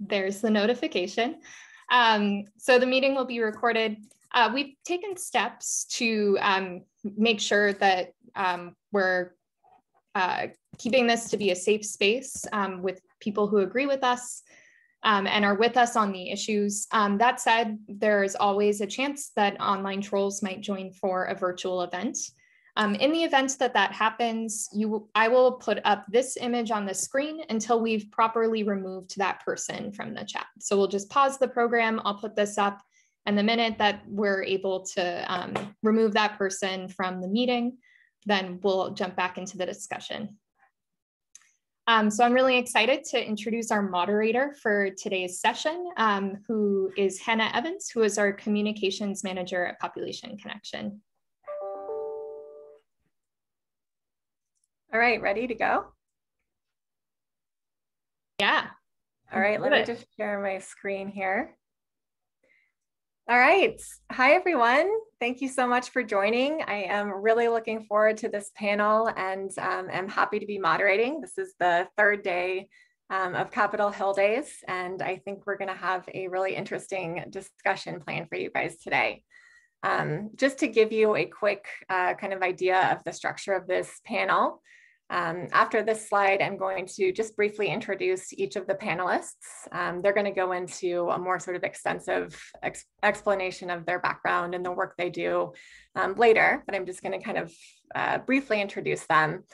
there's the notification. Um, so the meeting will be recorded. Uh, we've taken steps to um, make sure that um, we're uh, keeping this to be a safe space um, with people who agree with us um, and are with us on the issues. Um, that said, there's always a chance that online trolls might join for a virtual event. Um, in the event that that happens, you, I will put up this image on the screen until we've properly removed that person from the chat. So we'll just pause the program, I'll put this up, and the minute that we're able to um, remove that person from the meeting, then we'll jump back into the discussion. Um, so I'm really excited to introduce our moderator for today's session, um, who is Hannah Evans, who is our communications manager at Population Connection. All right, ready to go? Yeah. All right, let me just share my screen here. All right. Hi, everyone. Thank you so much for joining. I am really looking forward to this panel and um, am happy to be moderating. This is the third day um, of Capitol Hill Days, and I think we're going to have a really interesting discussion planned for you guys today. Um, just to give you a quick uh, kind of idea of the structure of this panel, um, after this slide, I'm going to just briefly introduce each of the panelists. Um, they're going to go into a more sort of extensive ex explanation of their background and the work they do um, later, but I'm just going to kind of uh, briefly introduce them.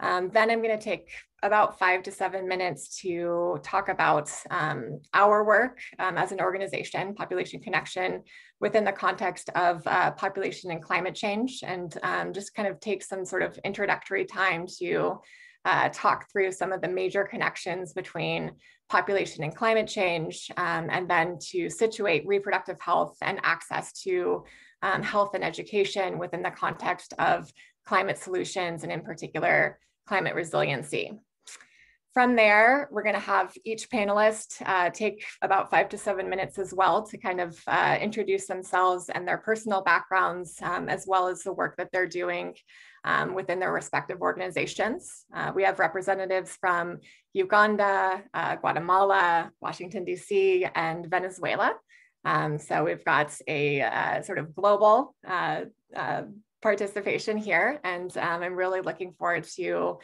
Um, then I'm going to take about five to seven minutes to talk about um, our work um, as an organization, Population Connection, within the context of uh, population and climate change, and um, just kind of take some sort of introductory time to uh, talk through some of the major connections between population and climate change, um, and then to situate reproductive health and access to um, health and education within the context of climate solutions, and in particular, climate resiliency. From there, we're going to have each panelist uh, take about five to seven minutes as well to kind of uh, introduce themselves and their personal backgrounds, um, as well as the work that they're doing um, within their respective organizations. Uh, we have representatives from Uganda, uh, Guatemala, Washington, DC, and Venezuela. Um, so we've got a uh, sort of global uh, participation here, and um, I'm really looking forward to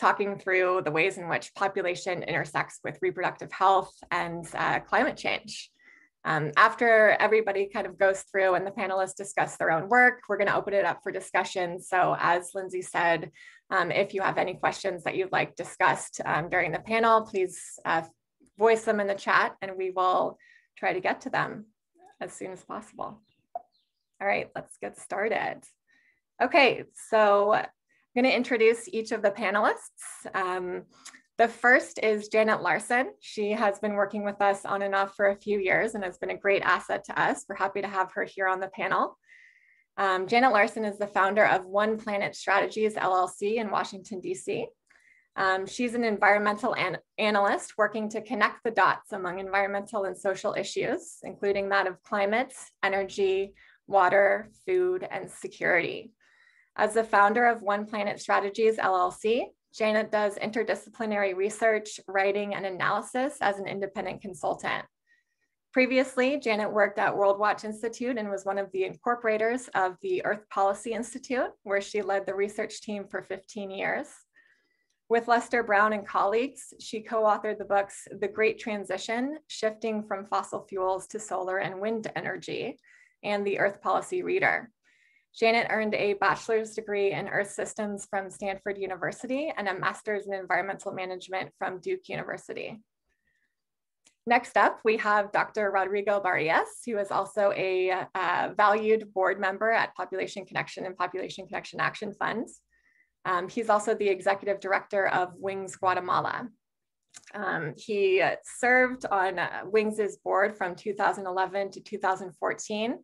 talking through the ways in which population intersects with reproductive health and uh, climate change. Um, after everybody kind of goes through and the panelists discuss their own work, we're going to open it up for discussion. So as Lindsay said, um, if you have any questions that you'd like discussed um, during the panel, please uh, voice them in the chat and we will try to get to them as soon as possible. All right, let's get started. Okay, so I'm going to introduce each of the panelists. Um, the first is Janet Larsen. She has been working with us on and off for a few years and has been a great asset to us. We're happy to have her here on the panel. Um, Janet Larsen is the founder of One Planet Strategies LLC in Washington, DC. Um, she's an environmental an analyst working to connect the dots among environmental and social issues, including that of climate, energy, water, food, and security. As the founder of One Planet Strategies LLC, Janet does interdisciplinary research, writing, and analysis as an independent consultant. Previously, Janet worked at Worldwatch Institute and was one of the incorporators of the Earth Policy Institute, where she led the research team for 15 years. With Lester Brown and colleagues, she co-authored the books The Great Transition, Shifting from Fossil Fuels to Solar and Wind Energy, and The Earth Policy Reader. Janet earned a bachelor's degree in earth systems from Stanford University and a master's in environmental management from Duke University. Next up, we have Dr. Rodrigo Barillas, who is also a uh, valued board member at Population Connection and Population Connection Action Funds. Um, he's also the executive director of Wings Guatemala. Um, he served on uh, Wings's board from 2011 to 2014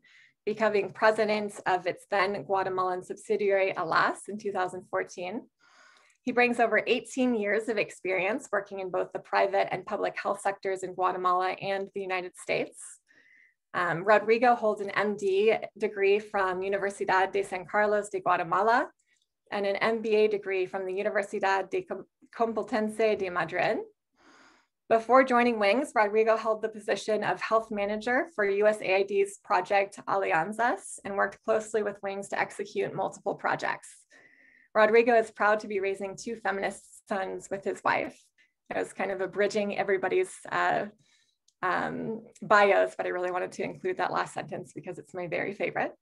becoming president of its then Guatemalan subsidiary ALAS in 2014. He brings over 18 years of experience working in both the private and public health sectors in Guatemala and the United States. Um, Rodrigo holds an MD degree from Universidad de San Carlos de Guatemala and an MBA degree from the Universidad de Complutense de Madrid. Before joining Wings, Rodrigo held the position of health manager for USAID's Project Alianzas and worked closely with Wings to execute multiple projects. Rodrigo is proud to be raising two feminist sons with his wife. It was kind of abridging everybody's uh, um, bios, but I really wanted to include that last sentence because it's my very favorite.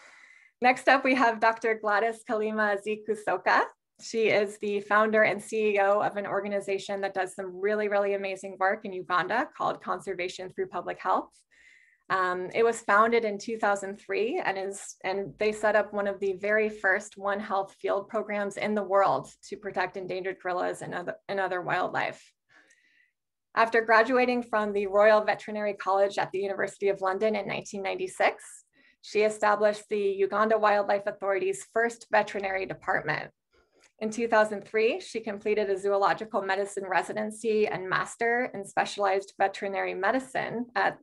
Next up, we have Dr. Gladys Kalema Zikusoka. She is the founder and CEO of an organization that does some really, really amazing work in Uganda called Conservation Through Public Health. Um, it was founded in 2003 and is and they set up one of the very first One Health field programs in the world to protect endangered gorillas and other, and other wildlife. After graduating from the Royal Veterinary College at the University of London in 1996, she established the Uganda Wildlife Authority's first veterinary department. In 2003, she completed a zoological medicine residency and master in specialized veterinary medicine at,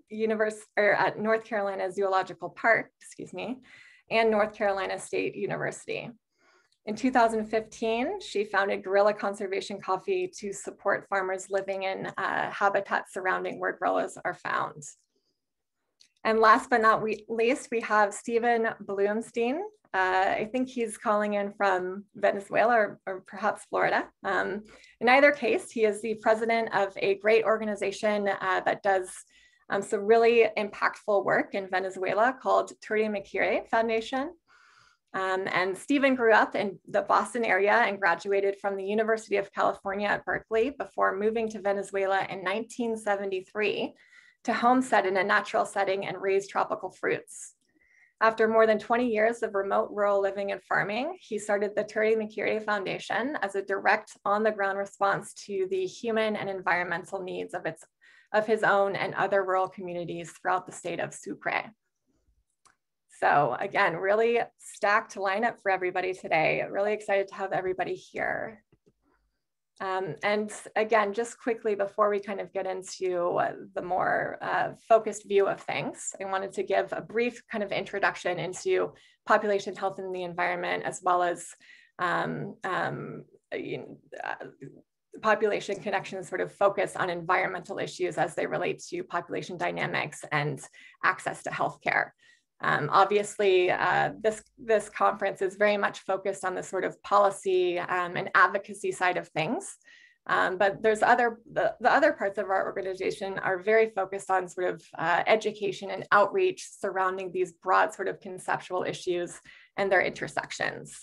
or at North Carolina Zoological Park, excuse me, and North Carolina State University. In 2015, she founded Gorilla Conservation Coffee to support farmers living in uh, habitats surrounding where gorillas are found. And last but not least, we have Steven Bloomstein. Uh, I think he's calling in from Venezuela or, or perhaps Florida. Um, in either case, he is the president of a great organization uh, that does um, some really impactful work in Venezuela called Turimiquire Foundation. Um, and Steven grew up in the Boston area and graduated from the University of California at Berkeley before moving to Venezuela in 1973 to homestead in a natural setting and raise tropical fruits. After more than 20 years of remote rural living and farming, he started the Turimiquire Foundation as a direct on-the-ground response to the human and environmental needs of, its, of his own and other rural communities throughout the state of Sucre. So again, really stacked lineup for everybody today. Really excited to have everybody here. Um, and again, just quickly before we kind of get into the more uh, focused view of things, I wanted to give a brief kind of introduction into population health and the environment, as well as um, um, you know, uh, population connections sort of focus on environmental issues as they relate to population dynamics and access to healthcare. Um, obviously, uh, this, this conference is very much focused on the sort of policy um, and advocacy side of things. Um, but there's other, the, the other parts of our organization are very focused on sort of uh, education and outreach surrounding these broad sort of conceptual issues and their intersections.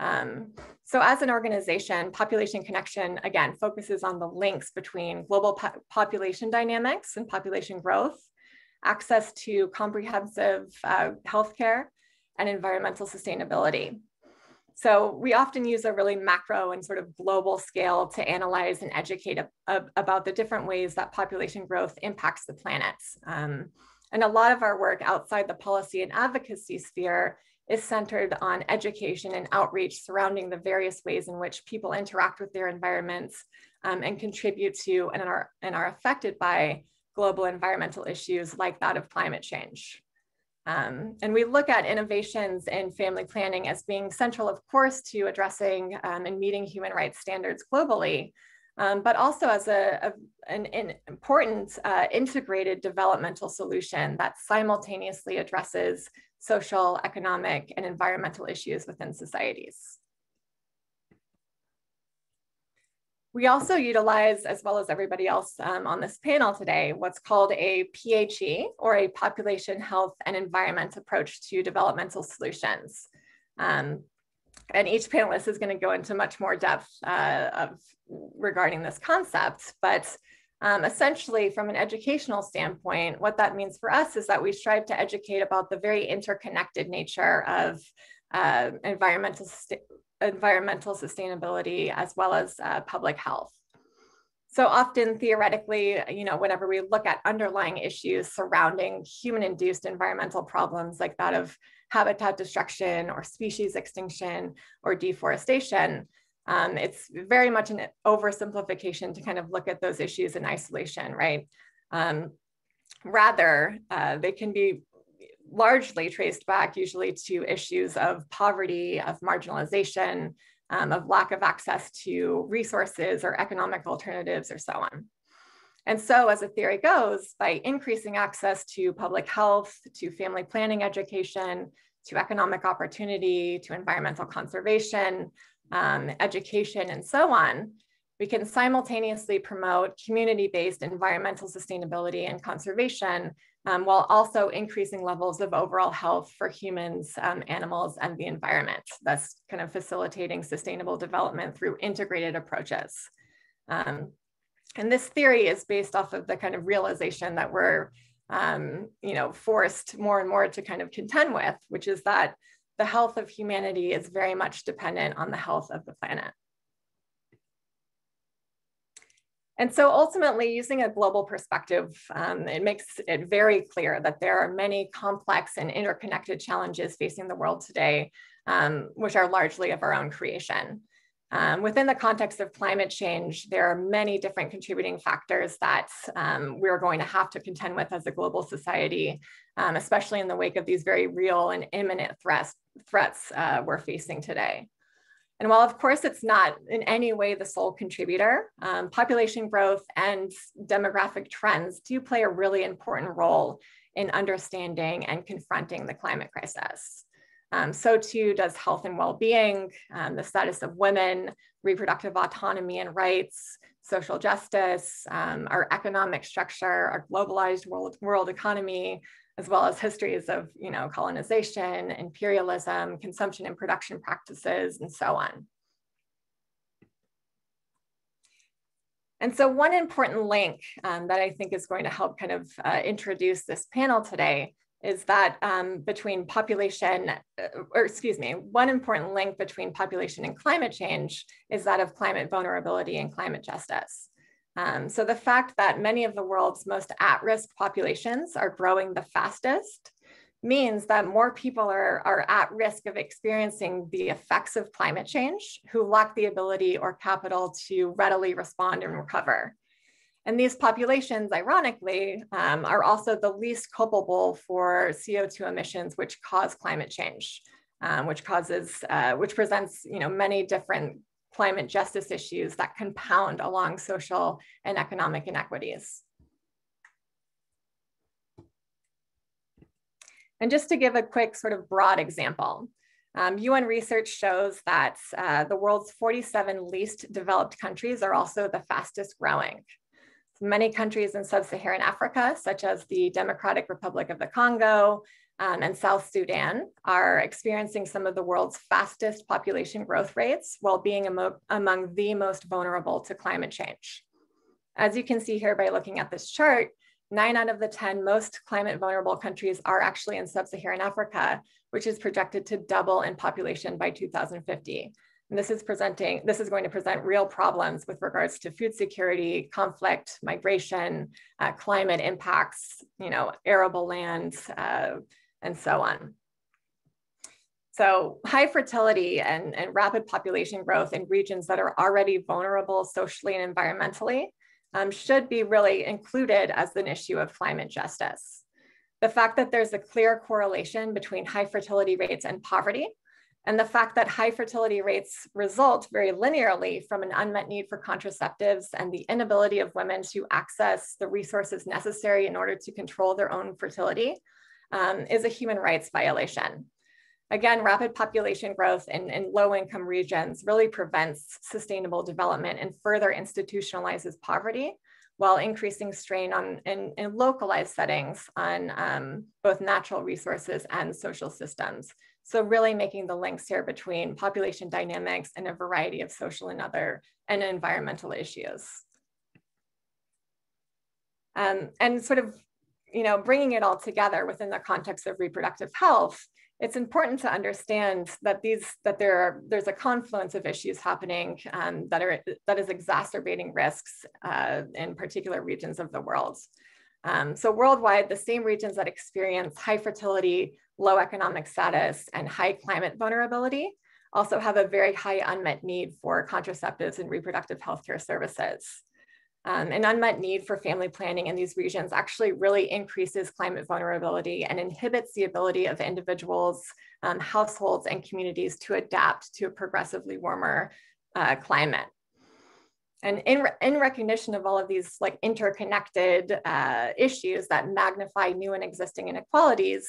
Um, so as an organization, Population Connection, again, focuses on the links between global po population dynamics and population growth, access to comprehensive uh, healthcare, and environmental sustainability. So we often use a really macro and sort of global scale to analyze and educate a, a, about the different ways that population growth impacts the planet. Um, and a lot of our work outside the policy and advocacy sphere is centered on education and outreach surrounding the various ways in which people interact with their environments um, and contribute to and are, and are affected by global environmental issues like that of climate change. Um, and we look at innovations in family planning as being central, of course, to addressing um, and meeting human rights standards globally, um, but also as a, a an, an, important uh, integrated developmental solution that simultaneously addresses social, economic, and environmental issues within societies. We also utilize, as well as everybody else um, on this panel today, what's called a PHE, or a population health and environment approach to developmental solutions. Um, and each panelist is going to go into much more depth uh, of regarding this concept, but um, essentially from an educational standpoint, what that means for us is that we strive to educate about the very interconnected nature of uh, environmental environmental sustainability as well as uh, public health. So often theoretically, you know, whenever we look at underlying issues surrounding human-induced environmental problems like that of habitat destruction or species extinction or deforestation, um, it's very much an oversimplification to kind of look at those issues in isolation, right? Um, rather, uh, they can be largely traced back usually to issues of poverty, of marginalization, um, of lack of access to resources or economic alternatives or so on. And so as the theory goes, by increasing access to public health, to family planning education, to economic opportunity, to environmental conservation, um, education, and so on, we can simultaneously promote community-based environmental sustainability and conservation um, while also increasing levels of overall health for humans, um, animals, and the environment, thus kind of facilitating sustainable development through integrated approaches. Um, and this theory is based off of the kind of realization that we're, um, you know, forced more and more to kind of contend with, which is that the health of humanity is very much dependent on the health of the planet. And so ultimately, using a global perspective, um, it makes it very clear that there are many complex and interconnected challenges facing the world today, um, which are largely of our own creation. Um, within the context of climate change, there are many different contributing factors that um, we're going to have to contend with as a global society, um, especially in the wake of these very real and imminent threats, threats uh, we're facing today. And while of course it's not in any way the sole contributor, um, population growth and demographic trends do play a really important role in understanding and confronting the climate crisis. Um, so too does health and well-being, um, the status of women, reproductive autonomy and rights, social justice, um, our economic structure, our globalized world, world economy, as well as histories of you know, colonization, imperialism, consumption and production practices, and so on. And so one important link um, that I think is going to help kind of uh, introduce this panel today is that um, between population, uh, or excuse me, one important link between population and climate change is that of climate vulnerability and climate justice. Um, so the fact that many of the world's most at-risk populations are growing the fastest means that more people are, are at risk of experiencing the effects of climate change who lack the ability or capital to readily respond and recover. And these populations, ironically, um, are also the least culpable for CO2 emissions, which cause climate change, um, which causes, uh, which presents, you know, many different climate justice issues that compound along social and economic inequities. And just to give a quick sort of broad example, um, UN research shows that uh, the world's 47 least developed countries are also the fastest growing. Many countries in sub-Saharan Africa, such as the Democratic Republic of the Congo, um, and South Sudan are experiencing some of the world's fastest population growth rates while being amo among the most vulnerable to climate change. As you can see here by looking at this chart, nine out of the 10 most climate vulnerable countries are actually in sub-Saharan Africa, which is projected to double in population by 2050. And this is presenting, this is going to present real problems with regards to food security, conflict, migration, uh, climate impacts, you know, arable lands, uh, and so on. So high fertility and, and rapid population growth in regions that are already vulnerable socially and environmentally um, should be really included as an issue of climate justice. The fact that there's a clear correlation between high fertility rates and poverty, and the fact that high fertility rates result very linearly from an unmet need for contraceptives and the inability of women to access the resources necessary in order to control their own fertility um, is a human rights violation. Again, rapid population growth in, in low income regions really prevents sustainable development and further institutionalizes poverty while increasing strain on in, in localized settings on um, both natural resources and social systems. So really making the links here between population dynamics and a variety of social and other and environmental issues. Um, and sort of you know, bringing it all together within the context of reproductive health, it's important to understand that these that there are there's a confluence of issues happening um, that are that is exacerbating risks uh, in particular regions of the world. Um, so worldwide, the same regions that experience high fertility, low economic status, and high climate vulnerability also have a very high unmet need for contraceptives and reproductive healthcare services. Um, an unmet need for family planning in these regions actually really increases climate vulnerability and inhibits the ability of individuals, um, households, and communities to adapt to a progressively warmer uh, climate. And in, in recognition of all of these like interconnected uh, issues that magnify new and existing inequalities,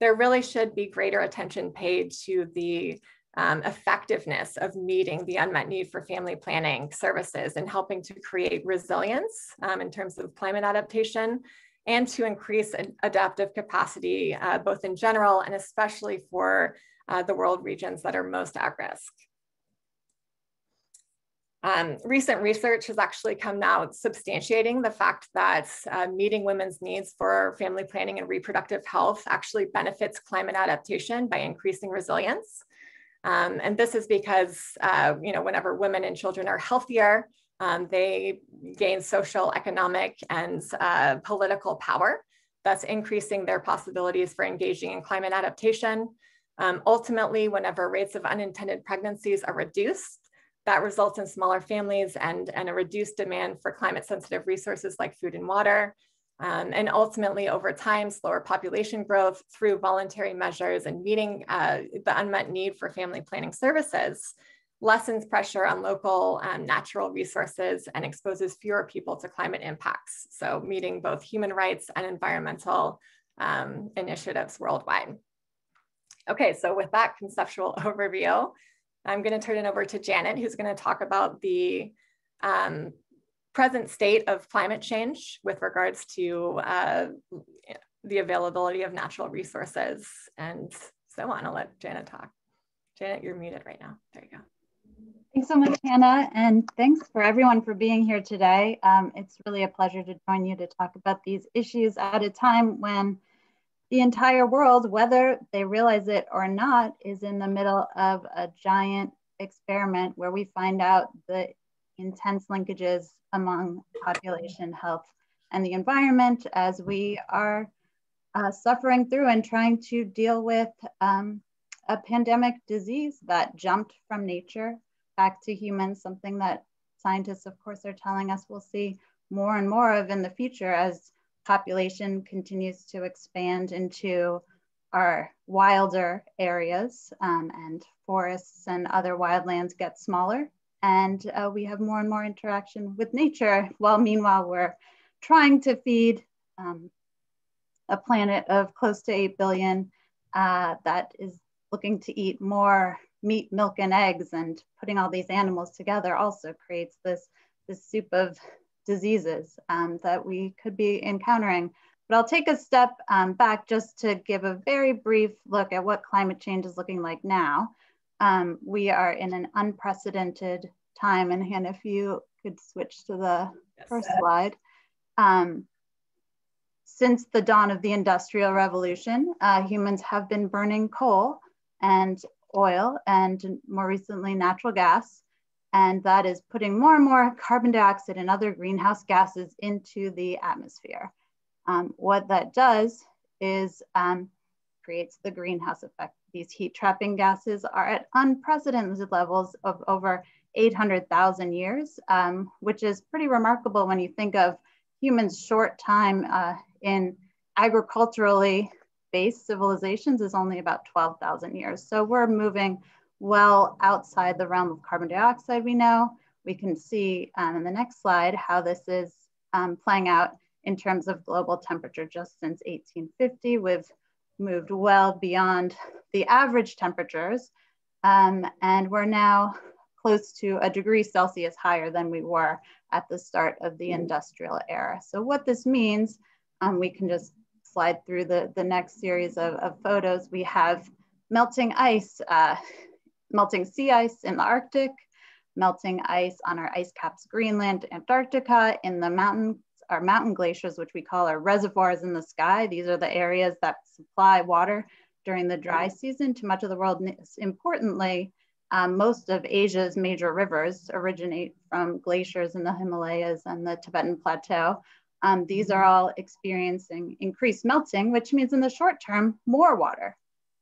there really should be greater attention paid to the um, effectiveness of meeting the unmet need for family planning services and helping to create resilience um, in terms of climate adaptation and to increase adaptive capacity, uh, both in general and especially for uh, the world regions that are most at risk. Um, recent research has actually come out substantiating the fact that uh, meeting women's needs for family planning and reproductive health actually benefits climate adaptation by increasing resilience. Um, and this is because, uh, you know, whenever women and children are healthier, um, they gain social, economic, and uh, political power. Thus increasing their possibilities for engaging in climate adaptation. Um, ultimately, whenever rates of unintended pregnancies are reduced, that results in smaller families and, and a reduced demand for climate sensitive resources like food and water. Um, and ultimately, over time, slower population growth through voluntary measures and meeting uh, the unmet need for family planning services lessens pressure on local um, natural resources and exposes fewer people to climate impacts. So meeting both human rights and environmental um, initiatives worldwide. Okay, so with that conceptual overview, I'm gonna turn it over to Janet, who's gonna talk about the um, present state of climate change with regards to uh, the availability of natural resources and so on. I'll let Janet talk. Janet, you're muted right now. There you go. Thanks so much, Hannah, and thanks for everyone for being here today. Um, it's really a pleasure to join you to talk about these issues at a time when the entire world, whether they realize it or not, is in the middle of a giant experiment where we find out the intense linkages among population health and the environment as we are uh, suffering through and trying to deal with um, a pandemic disease that jumped from nature back to humans, something that scientists, of course, are telling us we'll see more and more of in the future as population continues to expand into our wilder areas um, and forests and other wildlands get smaller. And uh, we have more and more interaction with nature while meanwhile we're trying to feed um, a planet of close to 8 billion uh, that is looking to eat more meat, milk, and eggs, and putting all these animals together also creates this, this soup of diseases um, that we could be encountering. But I'll take a step um, back just to give a very brief look at what climate change is looking like now. Um, we are in an unprecedented time, and Hannah, if you could switch to the yes. first slide. Um, since the dawn of the Industrial Revolution, uh, humans have been burning coal and oil and more recently natural gas. And that is putting more and more carbon dioxide and other greenhouse gases into the atmosphere. Um, what that does is um, creates the greenhouse effect. These heat trapping gases are at unprecedented levels of over 800,000 years, um, which is pretty remarkable when you think of humans' short time uh, in agriculturally based civilizations is only about 12,000 years. So we're moving well outside the realm of carbon dioxide we know. We can see um, in the next slide how this is um, playing out in terms of global temperature just since 1850. We've moved well beyond the average temperatures um, and we're now close to a degree Celsius higher than we were at the start of the industrial era. So what this means, um, we can just slide through the, the next series of, of photos, we have melting ice, uh, melting sea ice in the Arctic, melting ice on our ice caps, Greenland, Antarctica, in the mountains, our mountain glaciers, which we call our reservoirs in the sky. These are the areas that supply water during the dry season to much of the world. Importantly, um, most of Asia's major rivers originate from glaciers in the Himalayas and the Tibetan Plateau, um, these are all experiencing increased melting, which means in the short term, more water.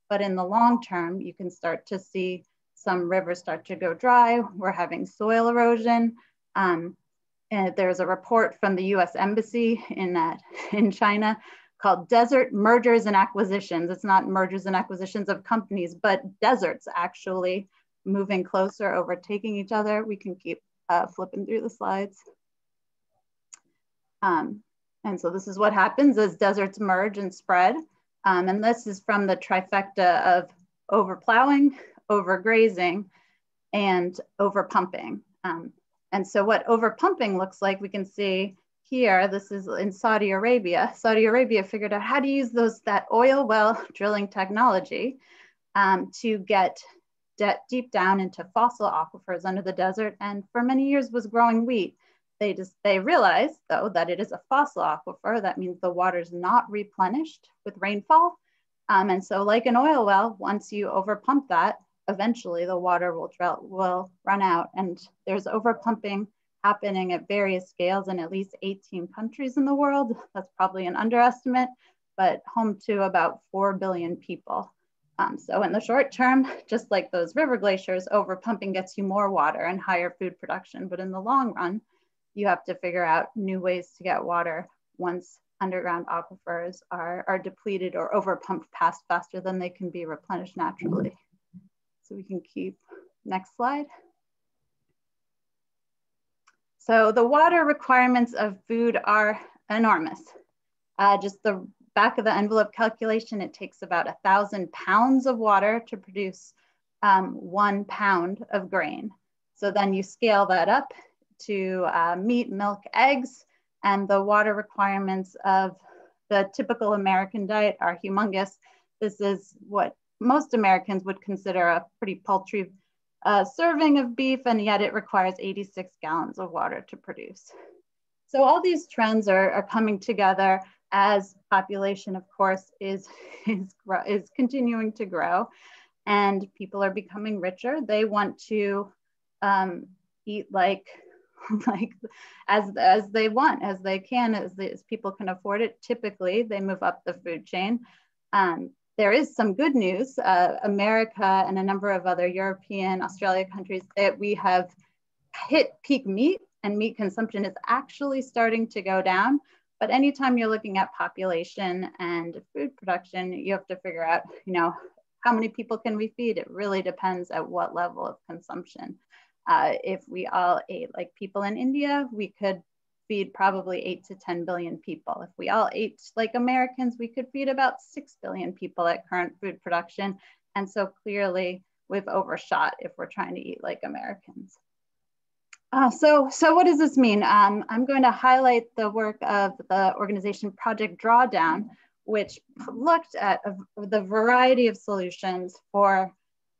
But in the long term, you can start to see some rivers start to go dry. We're having soil erosion. Um, and there's a report from the US Embassy in, uh, in China called Desert Mergers and Acquisitions. It's not mergers and acquisitions of companies, but deserts actually moving closer, overtaking each other. We can keep uh, flipping through the slides. Um, and so this is what happens as deserts merge and spread. Um, and this is from the trifecta of overplowing, overgrazing, and overpumping. Um, and so what overpumping looks like, we can see here, this is in Saudi Arabia. Saudi Arabia figured out how to use those that oil well drilling technology um, to get deep down into fossil aquifers under the desert and for many years was growing wheat. They just they realized though that it is a fossil aquifer. That means the water is not replenished with rainfall. Um, and so like an oil well, once you overpump that, eventually the water will, will run out. And there's overpumping happening at various scales in at least 18 countries in the world. That's probably an underestimate, but home to about 4 billion people. Um, so in the short term, just like those river glaciers, overpumping gets you more water and higher food production. But in the long run, you have to figure out new ways to get water once underground aquifers are, are depleted or overpumped past faster than they can be replenished naturally. So we can keep, next slide. So the water requirements of food are enormous. Uh, just the back of the envelope calculation, it takes about a thousand pounds of water to produce um, one pound of grain. So then you scale that up to uh, meat, milk, eggs, and the water requirements of the typical American diet are humongous. This is what most Americans would consider a pretty paltry uh, serving of beef, and yet it requires 86 gallons of water to produce. So all these trends are, are coming together as population, of course, is, is, is continuing to grow and people are becoming richer. They want to um, eat like like as as they want as they can as, the, as people can afford it typically they move up the food chain um, there is some good news. Uh, america and a number of other european australia countries that we have hit peak meat and meat consumption is actually starting to go down. But anytime you're looking at population and food production you have to figure out you know how many people can we feed? It really depends at what level of consumption. Uh, if we all ate like people in India, we could feed probably eight to 10 billion people. If we all ate like Americans, we could feed about 6 billion people at current food production. And so clearly we've overshot if we're trying to eat like Americans. Uh, so, so what does this mean? Um, I'm going to highlight the work of the organization Project Drawdown, which looked at a, the variety of solutions for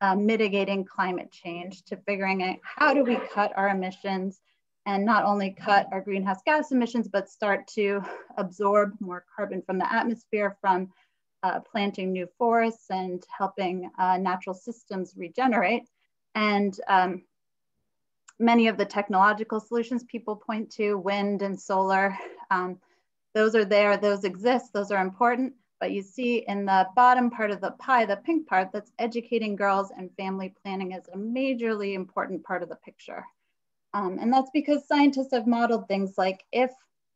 uh, mitigating climate change to figuring out how do we cut our emissions and not only cut our greenhouse gas emissions, but start to absorb more carbon from the atmosphere from uh, planting new forests and helping uh, natural systems regenerate. And um, many of the technological solutions people point to, wind and solar, um, those are there, those exist, those are important, but you see in the bottom part of the pie, the pink part, that's educating girls and family planning is a majorly important part of the picture. Um, and that's because scientists have modeled things like if,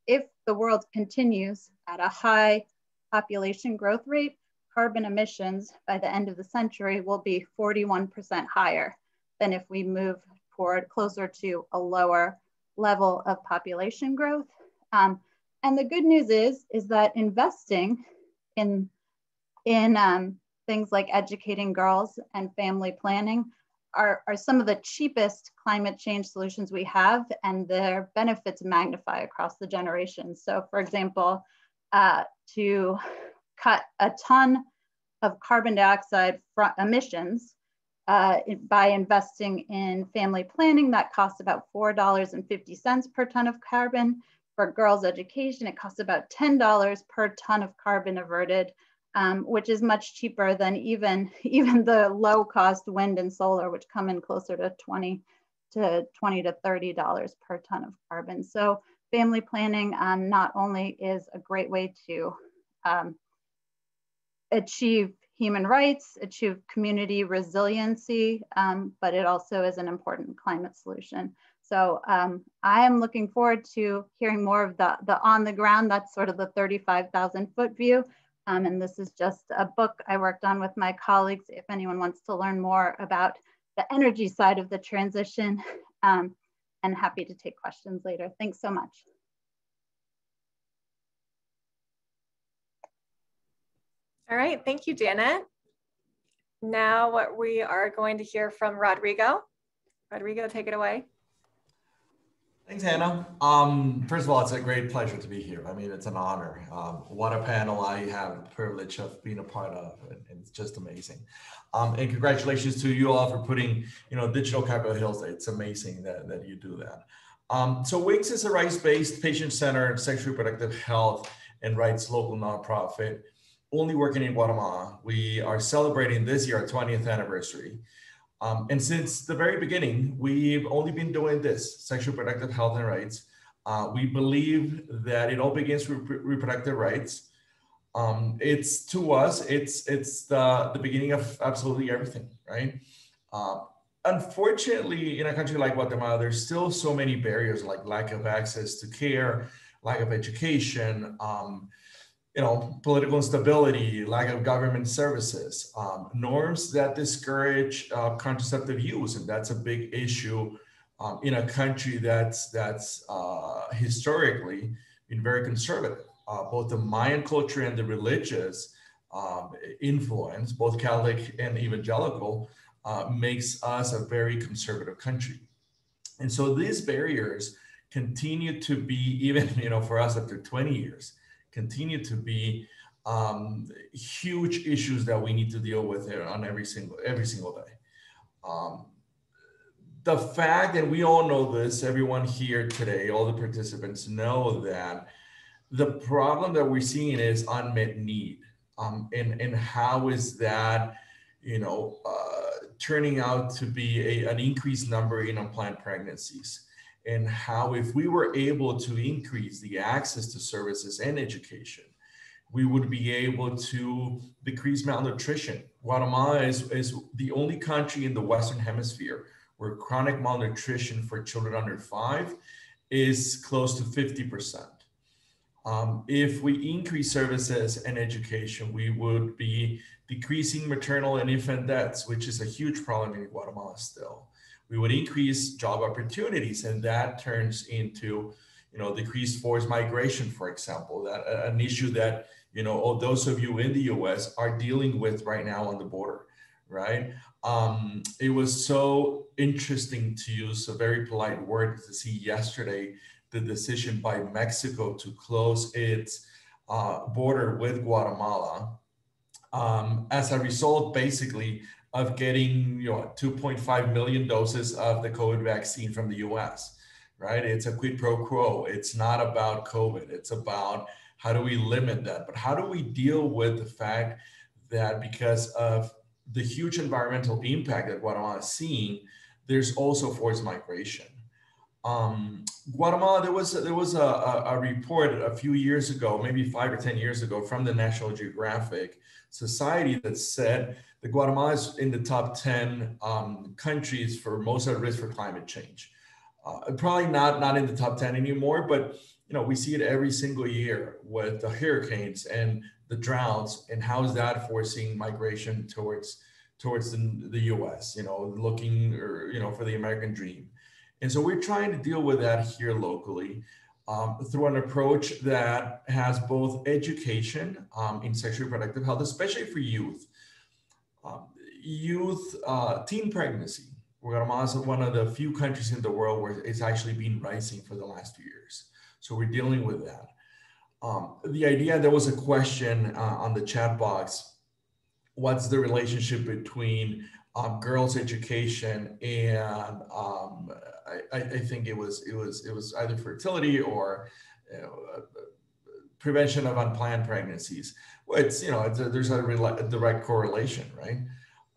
if the world continues at a high population growth rate, carbon emissions by the end of the century will be 41% higher than if we move toward closer to a lower level of population growth. Um, and the good news is, is that investing in in um, things like educating girls and family planning are, are some of the cheapest climate change solutions we have and their benefits magnify across the generations. So for example, uh, to cut a ton of carbon dioxide emissions uh, by investing in family planning that costs about $4.50 per ton of carbon for girls' education, it costs about $10 per ton of carbon averted, um, which is much cheaper than even, even the low cost wind and solar, which come in closer to 20 to 20 to $30 per ton of carbon. So family planning um, not only is a great way to um, achieve human rights, achieve community resiliency, um, but it also is an important climate solution. So um, I am looking forward to hearing more of the, the on the ground, that's sort of the 35,000 foot view. Um, and this is just a book I worked on with my colleagues. If anyone wants to learn more about the energy side of the transition, um, and happy to take questions later. Thanks so much. All right, thank you, Janet. Now what we are going to hear from Rodrigo. Rodrigo, take it away. Thanks, Hannah. Um, first of all, it's a great pleasure to be here. I mean, it's an honor. Um, what a panel I have the privilege of being a part of, and, it's just amazing. Um, and congratulations to you all for putting, you know, Digital Capitol Hills. It's amazing that, that you do that. Um, so WINGS is a rights-based, patient-centered, sexual reproductive health and rights local nonprofit only working in Guatemala. We are celebrating this year our 20th anniversary. Um, and since the very beginning, we've only been doing this, sexual reproductive health and rights. Uh, we believe that it all begins with reproductive rights. Um, it's to us, it's it's the, the beginning of absolutely everything, right? Uh, unfortunately, in a country like Guatemala, there's still so many barriers like lack of access to care, lack of education, um, you know, political instability, lack of government services, um, norms that discourage uh, contraceptive use, and that's a big issue um, in a country that's that's uh, historically been very conservative. Uh, both the Mayan culture and the religious um, influence, both Catholic and evangelical, uh, makes us a very conservative country, and so these barriers continue to be even you know for us after 20 years continue to be um, huge issues that we need to deal with here on every single every single day. Um, the fact, and we all know this, everyone here today, all the participants know that the problem that we're seeing is unmet need. Um, and, and how is that, you know, uh, turning out to be a, an increased number in unplanned pregnancies? And how if we were able to increase the access to services and education, we would be able to decrease malnutrition. Guatemala is, is the only country in the Western Hemisphere where chronic malnutrition for children under five is close to 50%. Um, if we increase services and education, we would be decreasing maternal and infant deaths, which is a huge problem in Guatemala still we would increase job opportunities and that turns into you know decreased forced migration for example that uh, an issue that you know all those of you in the us are dealing with right now on the border right? Um, it was so interesting to use a very polite word to see yesterday the decision by mexico to close its uh, border with guatemala. Um, as a result basically of getting you know 2.5 million doses of the COVID vaccine from the US, right? It's a quid pro quo. It's not about COVID. It's about how do we limit that? But how do we deal with the fact that because of the huge environmental impact that Guatemala is seeing, there's also forced migration. Um, Guatemala, there was there was a, a, a, report a few years ago, maybe five or ten years ago, from the National Geographic Society that said the Guatemala is in the top 10 um, countries for most at risk for climate change. Uh, probably not, not in the top 10 anymore, but you know, we see it every single year with the hurricanes and the droughts and how is that forcing migration towards towards the, the US, you know, looking or, you know, for the American dream. And so we're trying to deal with that here locally um, through an approach that has both education um, in sexual reproductive health, especially for youth. Um, youth uh, teen pregnancy. Guatemala is one of the few countries in the world where it's actually been rising for the last few years. So we're dealing with that. Um, the idea, there was a question uh, on the chat box. What's the relationship between um, girls' education and um, I, I, think it was it was it was either fertility or uh, prevention of unplanned pregnancies. It's you know it's a, there's a, a, direct correlation, right?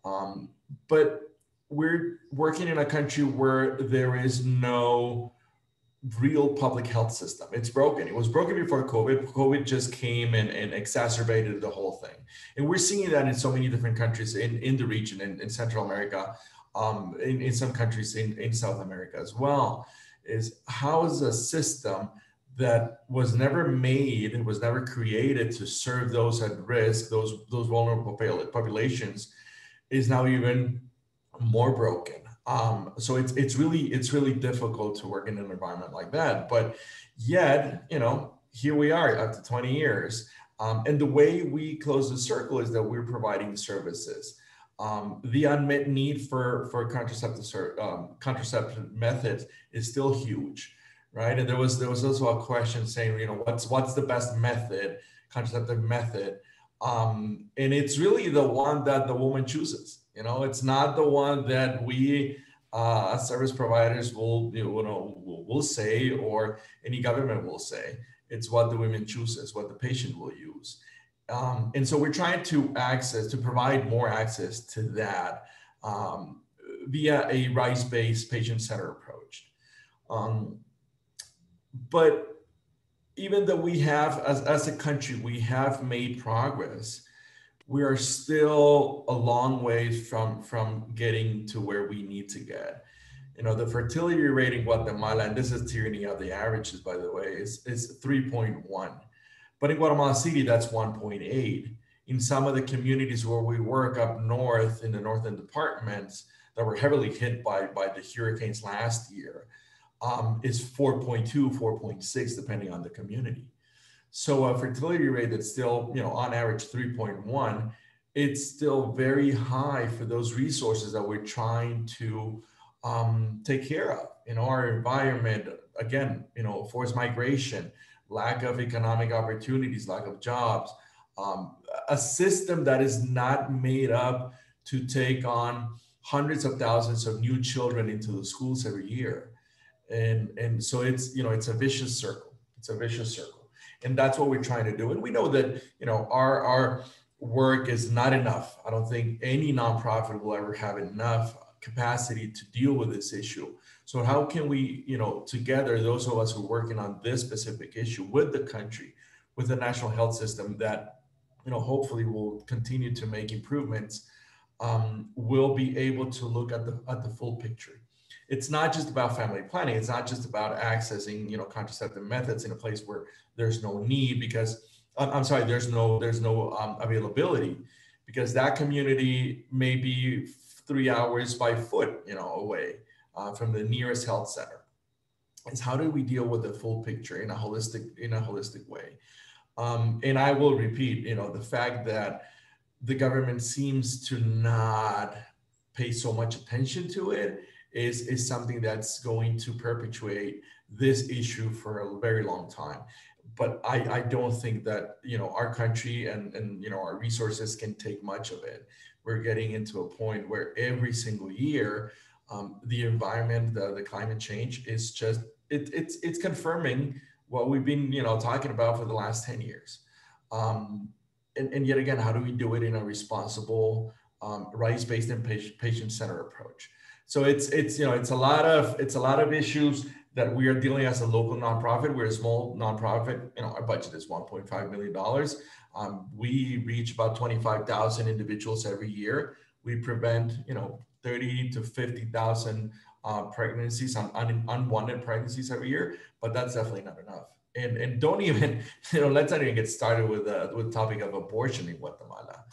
Um, but we're working in a country where there is no real public health system. It's broken. It was broken before COVID. COVID just came and, and exacerbated the whole thing. And we're seeing that in so many different countries in, in the region, in, in Central America, um, in, in some countries in, in South America as well, is how is a system that was never made and was never created to serve those at risk, those those vulnerable populations, is now even more broken. Um, so it's it's really it's really difficult to work in an environment like that. But yet, you know, here we are after 20 years. Um, and the way we close the circle is that we're providing services. Um, the unmet need for for contraceptive um, contraceptive methods is still huge, right? And there was there was also a question saying, you know, what's what's the best method, contraceptive method, um, and it's really the one that the woman chooses. You know, it's not the one that we uh, as service providers will you know will, will say or any government will say. It's what the women chooses, what the patient will use. Um, and so we're trying to access, to provide more access to that um, via a rights-based patient-centered approach. Um, but even though we have, as, as a country, we have made progress, we are still a long way from, from getting to where we need to get. You know, the fertility rate in Guatemala, and this is tyranny of the averages, by the way, is, is 3.1 but in Guatemala City, that's 1.8. In some of the communities where we work up north in the northern departments that were heavily hit by, by the hurricanes last year, um, is 4.2, 4.6, depending on the community. So a fertility rate that's still, you know, on average 3.1, it's still very high for those resources that we're trying to um, take care of. In our environment, again, you know, forced migration, lack of economic opportunities, lack of jobs, um, a system that is not made up to take on hundreds of thousands of new children into the schools every year. And, and so it's, you know, it's a vicious circle. It's a vicious circle. And that's what we're trying to do. And we know that, you know, our, our work is not enough. I don't think any nonprofit will ever have enough capacity to deal with this issue. So how can we, you know, together, those of us who are working on this specific issue with the country, with the national health system that, you know, hopefully will continue to make improvements, um, will be able to look at the at the full picture. It's not just about family planning. It's not just about accessing, you know, contraceptive methods in a place where there's no need because I'm sorry, there's no there's no um, availability because that community may be three hours by foot, you know, away uh, from the nearest health center. Is how do we deal with the full picture in a holistic in a holistic way? Um, and I will repeat, you know, the fact that the government seems to not pay so much attention to it is is something that's going to perpetuate this issue for a very long time but I, I don't think that you know our country and and you know our resources can take much of it we're getting into a point where every single year um, the environment, the, the climate change is just it, it's it's confirming what we've been you know talking about for the last 10 years. Um, and, and yet again, how do we do it in a responsible, um, rights-based and patient-centered approach? So it's it's you know it's a lot of it's a lot of issues that we are dealing as a local nonprofit. We're a small nonprofit. You know, our budget is 1.5 million dollars. Um, we reach about 25,000 individuals every year. We prevent you know 30 to 50,000 uh, pregnancies, un, un, unwanted pregnancies every year, but that's definitely not enough. And, and don't even, you know, let's not even get started with the, with the topic of abortion in Guatemala.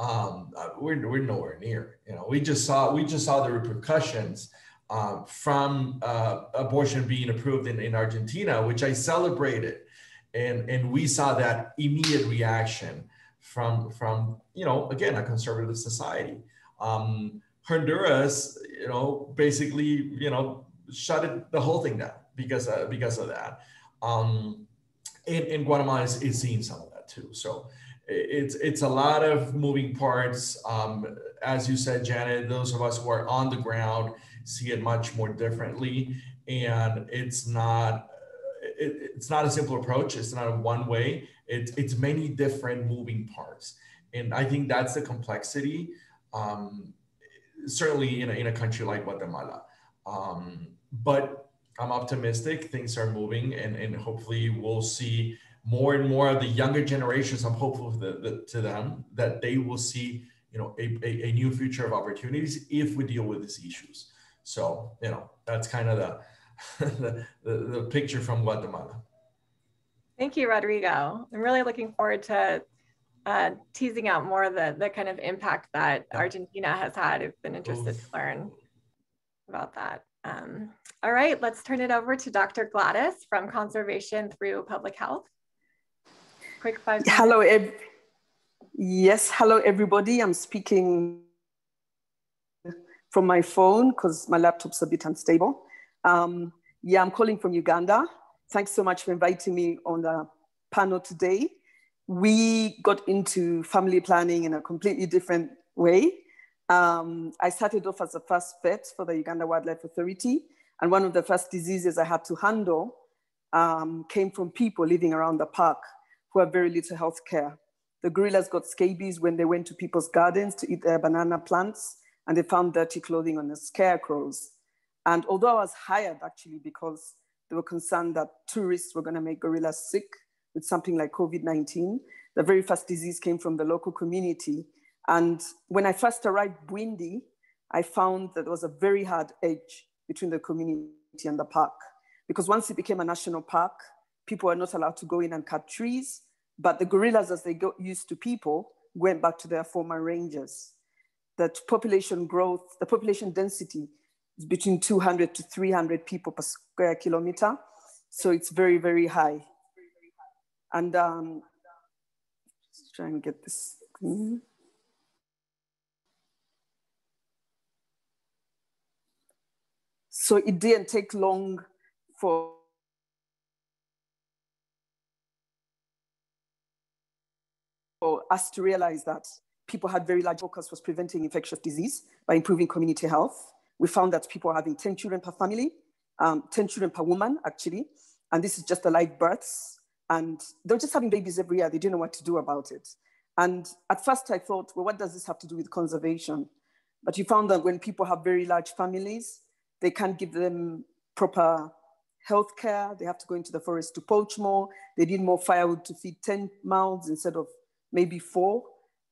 Um, uh, we're, we're nowhere near, you know, we just saw, we just saw the repercussions uh, from uh, abortion being approved in, in Argentina, which I celebrated. And, and we saw that immediate reaction from, from, you know, again, a conservative society. Um, Honduras, you know, basically, you know, shut it, the whole thing down because of, because of that. Um, and, and Guatemala is, is seeing some of that too. So it's it's a lot of moving parts. Um, as you said, Janet, those of us who are on the ground see it much more differently, and it's not it, it's not a simple approach. It's not a one way. It's it's many different moving parts, and I think that's the complexity. Um, certainly in a, in a country like Guatemala. Um, but I'm optimistic. Things are moving, and, and hopefully we'll see more and more of the younger generations. I'm hopeful the, the, to them that they will see, you know, a, a, a, new future of opportunities if we deal with these issues. So, you know, that's kind of the, the, the, the picture from Guatemala. Thank you, Rodrigo. I'm really looking forward to uh, teasing out more of the, the kind of impact that Argentina has had. I've been interested Oof. to learn. about that. Um, all right, let's turn it over to Dr. Gladys from Conservation through Public Health. Quick five minutes. Hello, ev yes, hello everybody. I'm speaking from my phone because my laptop's a bit unstable. Um, yeah, I'm calling from Uganda. Thanks so much for inviting me on the panel today. We got into family planning in a completely different way. Um, I started off as a first vet for the Uganda Wildlife Authority. And one of the first diseases I had to handle um, came from people living around the park who have very little health care. The gorillas got scabies when they went to people's gardens to eat their banana plants and they found dirty clothing on the scarecrows. And although I was hired actually because they were concerned that tourists were gonna make gorillas sick with something like COVID-19, the very first disease came from the local community. And when I first arrived Bwindi, I found that there was a very hard edge between the community and the park. Because once it became a national park, people were not allowed to go in and cut trees, but the gorillas, as they got used to people, went back to their former ranges. That population growth, the population density is between 200 to 300 people per square kilometer. So it's very, very high. And um, let's try and get this. So it didn't take long for for us to realize that people had very large focus was preventing infectious disease by improving community health. We found that people are having 10 children per family, um, 10 children per woman, actually. And this is just the live births. And they're just having babies every year. They didn't know what to do about it. And at first I thought, well, what does this have to do with conservation? But you found that when people have very large families, they can't give them proper health care. They have to go into the forest to poach more. They need more firewood to feed 10 mouths instead of maybe four.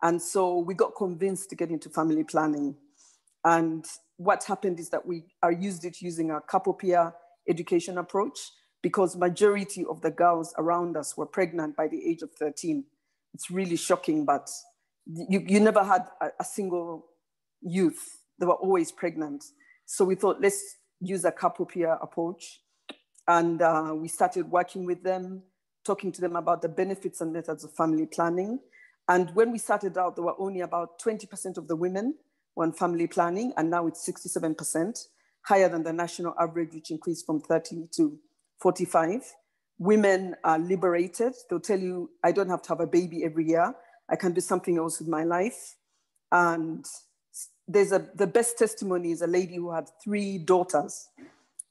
And so we got convinced to get into family planning. And what happened is that we are used it using a couple peer education approach because majority of the girls around us were pregnant by the age of 13. It's really shocking, but you, you never had a, a single youth. They were always pregnant. So we thought, let's use a couple peer approach. And uh, we started working with them, talking to them about the benefits and methods of family planning. And when we started out, there were only about 20% of the women on family planning, and now it's 67%, higher than the national average, which increased from 30 to 45. Women are liberated. They'll tell you, I don't have to have a baby every year. I can do something else with my life. And there's a, the best testimony is a lady who had three daughters,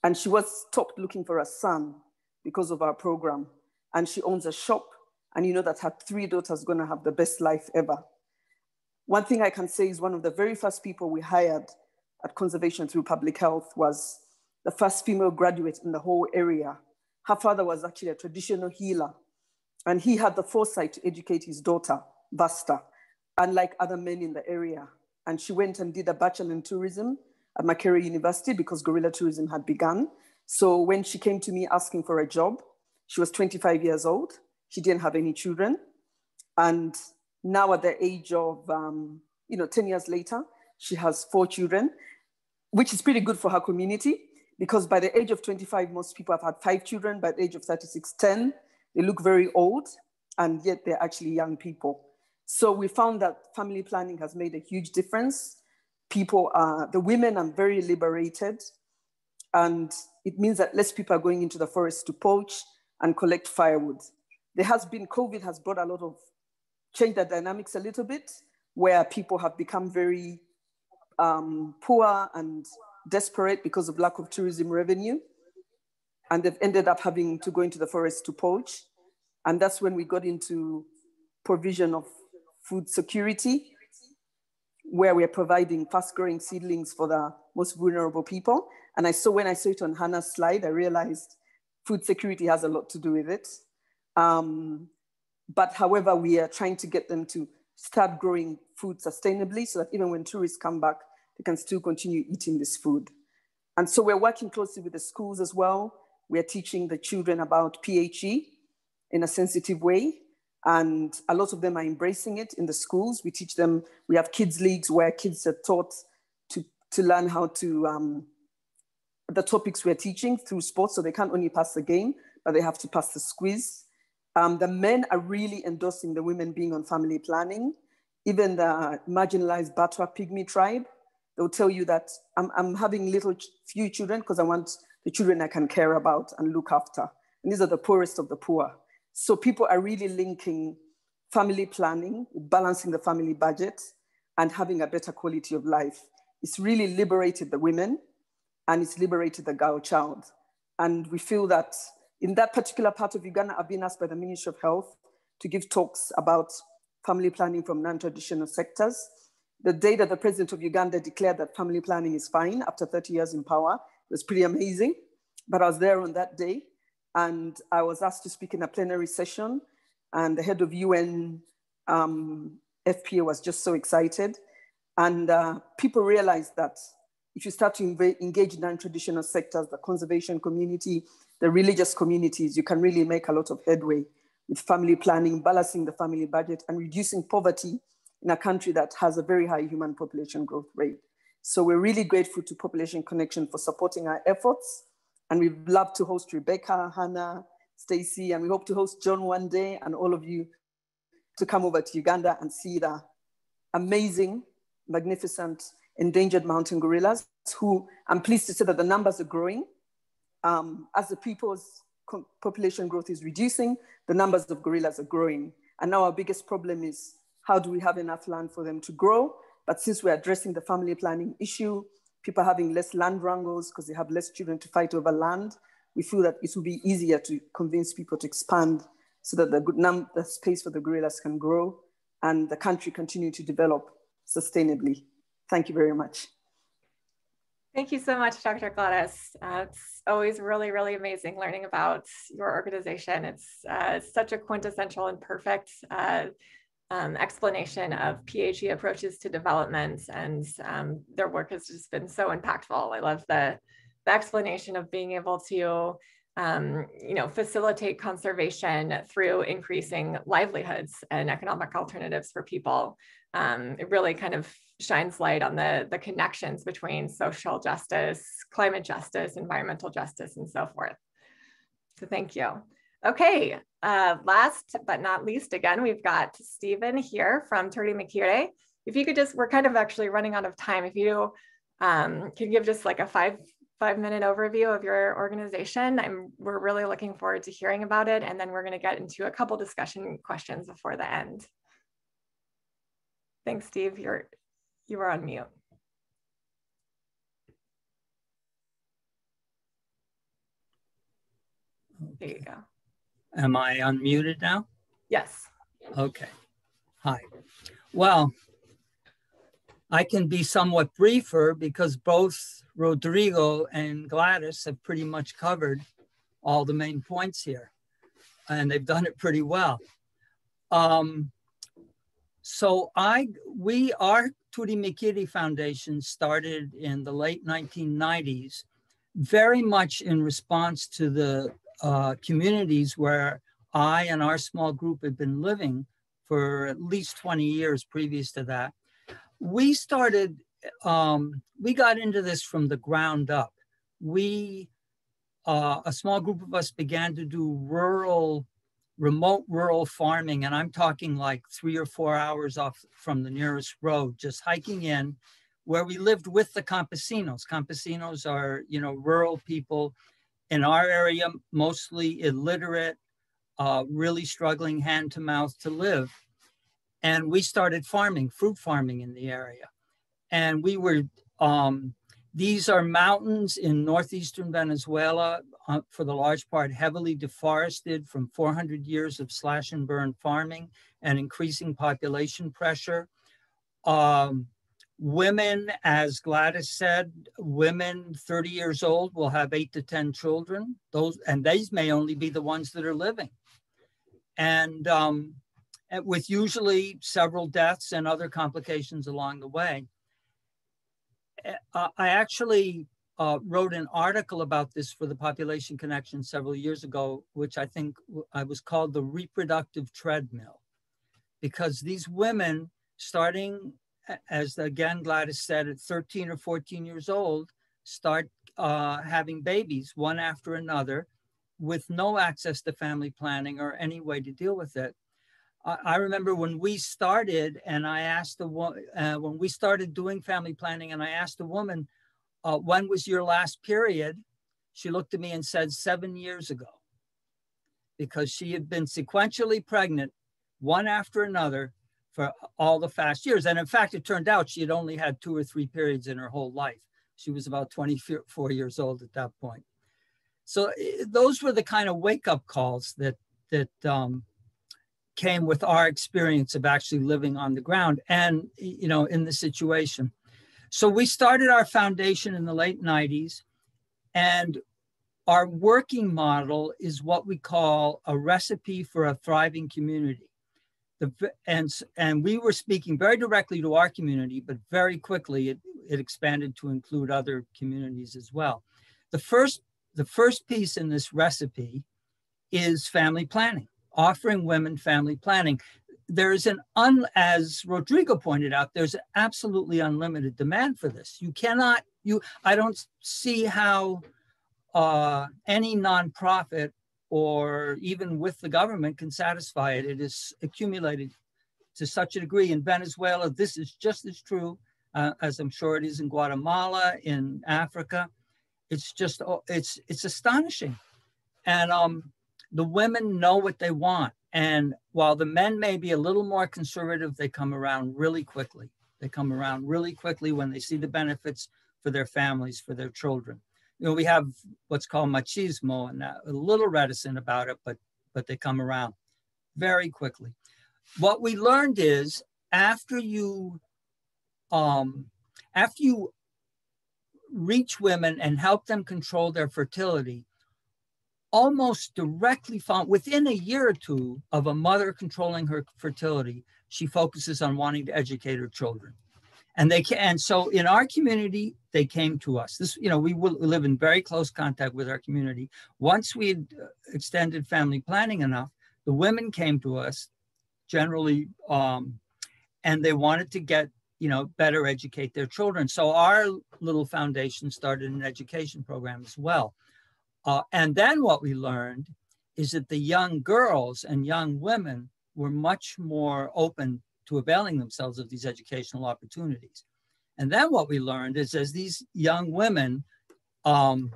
and she was stopped looking for a son because of our program and she owns a shop and you know that her three daughters gonna have the best life ever. One thing I can say is one of the very first people we hired at Conservation through Public Health was the first female graduate in the whole area. Her father was actually a traditional healer and he had the foresight to educate his daughter, Vasta, unlike other men in the area. And she went and did a bachelor in tourism at Makerere University because gorilla tourism had begun. So when she came to me asking for a job, she was 25 years old. She didn't have any children. And now at the age of, um, you know, 10 years later, she has four children, which is pretty good for her community because by the age of 25, most people have had five children. By the age of 36, 10. They look very old and yet they're actually young people. So we found that family planning has made a huge difference. People are, the women are very liberated and it means that less people are going into the forest to poach and collect firewood. There has been, COVID has brought a lot of, change the dynamics a little bit, where people have become very um, poor and desperate because of lack of tourism revenue. And they've ended up having to go into the forest to poach. And that's when we got into provision of food security, where we're providing fast growing seedlings for the most vulnerable people. And I saw when I saw it on Hannah's slide, I realized food security has a lot to do with it. Um, but however, we are trying to get them to start growing food sustainably so that even when tourists come back, they can still continue eating this food. And so we're working closely with the schools as well. We're teaching the children about PHE in a sensitive way. And a lot of them are embracing it in the schools. We teach them, we have kids leagues where kids are taught to, to learn how to um, the topics we're teaching through sports. So they can't only pass the game, but they have to pass the squeeze. Um, the men are really endorsing the women being on family planning. Even the marginalized Batwa Pygmy tribe, they'll tell you that I'm, I'm having little few children because I want the children I can care about and look after. And these are the poorest of the poor. So people are really linking family planning, balancing the family budget, and having a better quality of life. It's really liberated the women and it's liberated the girl child. And we feel that in that particular part of Uganda, I've been asked by the Ministry of Health to give talks about family planning from non-traditional sectors. The day that the president of Uganda declared that family planning is fine after 30 years in power was pretty amazing. But I was there on that day and I was asked to speak in a plenary session and the head of UN um, FPA was just so excited. And uh, people realized that if you start to engage in non-traditional sectors, the conservation community, the religious communities, you can really make a lot of headway with family planning, balancing the family budget, and reducing poverty in a country that has a very high human population growth rate. So we're really grateful to Population Connection for supporting our efforts. And we'd love to host Rebecca, Hannah, Stacy, and we hope to host John one day and all of you to come over to Uganda and see the amazing, magnificent endangered mountain gorillas who I'm pleased to say that the numbers are growing. Um, as the people's population growth is reducing, the numbers of gorillas are growing. And now our biggest problem is how do we have enough land for them to grow? But since we're addressing the family planning issue, people having less land wrangles because they have less children to fight over land. We feel that it will be easier to convince people to expand so that the, good num the space for the gorillas can grow and the country continue to develop sustainably. Thank you very much. Thank you so much, Dr. Gladys. Uh, it's always really, really amazing learning about your organization. It's uh, such a quintessential and perfect uh, um, explanation of PHE approaches to development, and um, their work has just been so impactful. I love the, the explanation of being able to um, you know, facilitate conservation through increasing livelihoods and economic alternatives for people. Um, it really kind of shines light on the, the connections between social justice, climate justice, environmental justice, and so forth. So thank you. Okay, uh, last but not least, again, we've got Steven here from Turimiquire. If you could just, we're kind of actually running out of time. If you um, give just like a five five minute overview of your organization. I'm, we're really looking forward to hearing about it. And then we're gonna get into a couple discussion questions before the end. Thanks, Steve. You're, you are on mute. There you go. Am I unmuted now? Yes. Okay. Hi. Well, I can be somewhat briefer because both Rodrigo and Gladys have pretty much covered all the main points here, and they've done it pretty well. Um, so I, we, our Turimiquire Foundation started in the late 1990s, very much in response to the uh, communities where I and our small group had been living for at least 20 years previous to that. We started um, we got into this from the ground up. We, uh, a small group of us began to do rural, remote rural farming. And I'm talking like three or four hours off from the nearest road, just hiking in where we lived with the campesinos. Campesinos are, you know, rural people in our area, mostly illiterate, uh, really struggling hand to mouth to live. And we started farming, fruit farming in the area and we were um, these are mountains in northeastern Venezuela, for the large part heavily deforested from 400 years of slash and burn farming and increasing population pressure. Um, women, as Gladys said, women 30 years old will have eight to 10 children. Those and these may only be the ones that are living. And, um, with usually several deaths and other complications along the way uh, I actually uh, wrote an article about this for the Population Connection several years ago, which I think I was called the reproductive treadmill, because these women, starting as again Gladys said, at 13 or 14 years old, start uh, having babies one after another with no access to family planning or any way to deal with it. I, remember when we started and I asked the uh, when we started doing family planning and I asked the woman, uh, when was your last period? She looked at me and said, seven years ago, because she had been sequentially pregnant one after another for all the fast years. And in fact, it turned out she had only had two or three periods in her whole life. She was about 24 years old at that point. So eh, those were the kind of wake up calls that, that um, came with our experience of actually living on the ground and, you know, in the situation. So we started our foundation in the late 90s and our working model is what we call a recipe for a thriving community. The, and, and we were speaking very directly to our community, but very quickly it, it expanded to include other communities as well. The first, the first piece in this recipe is family planning, offering women family planning there's an un as rodrigo pointed out there's absolutely unlimited demand for this. You cannot you i don't see how uh, any nonprofit or even with the government can satisfy it. It is accumulated to such a degree. In venezuela this is just as true uh, as i'm sure it is in guatemala in africa. It's just oh, it's it's astonishing. And um the women know what they want and while the men may be a little more conservative, they come around really quickly. They come around really quickly when they see the benefits for their families, for their children. You know, we have what's called machismo and a little reticent about it, but but they come around very quickly. What we learned is after you um, after you reach women and help them control their fertility, almost directly found within a year or two of a mother controlling her fertility, she focuses on wanting to educate her children. And they can, and so in our community, they came to us. This, you know, we, will, live in very close contact with our community. Once we had uh, extended family planning enough, the women came to us generally, um, and they wanted to get, you know, better educate their children. So our little foundation started an education program as well. Uh, and then what we learned is that the young girls and young women were much more open to availing themselves of these educational opportunities. And then what we learned is as these young women, um,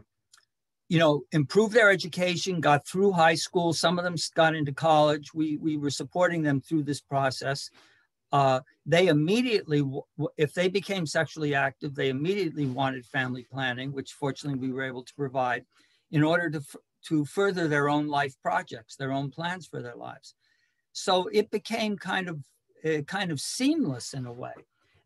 you know, improved their education, got through high school, some of them got into college. We, we were supporting them through this process. Uh, they immediately, if they became sexually active, they immediately wanted family planning, which fortunately we were able to provide in order to, to further their own life projects, their own plans for their lives. So it became kind of, uh, kind of seamless in a way.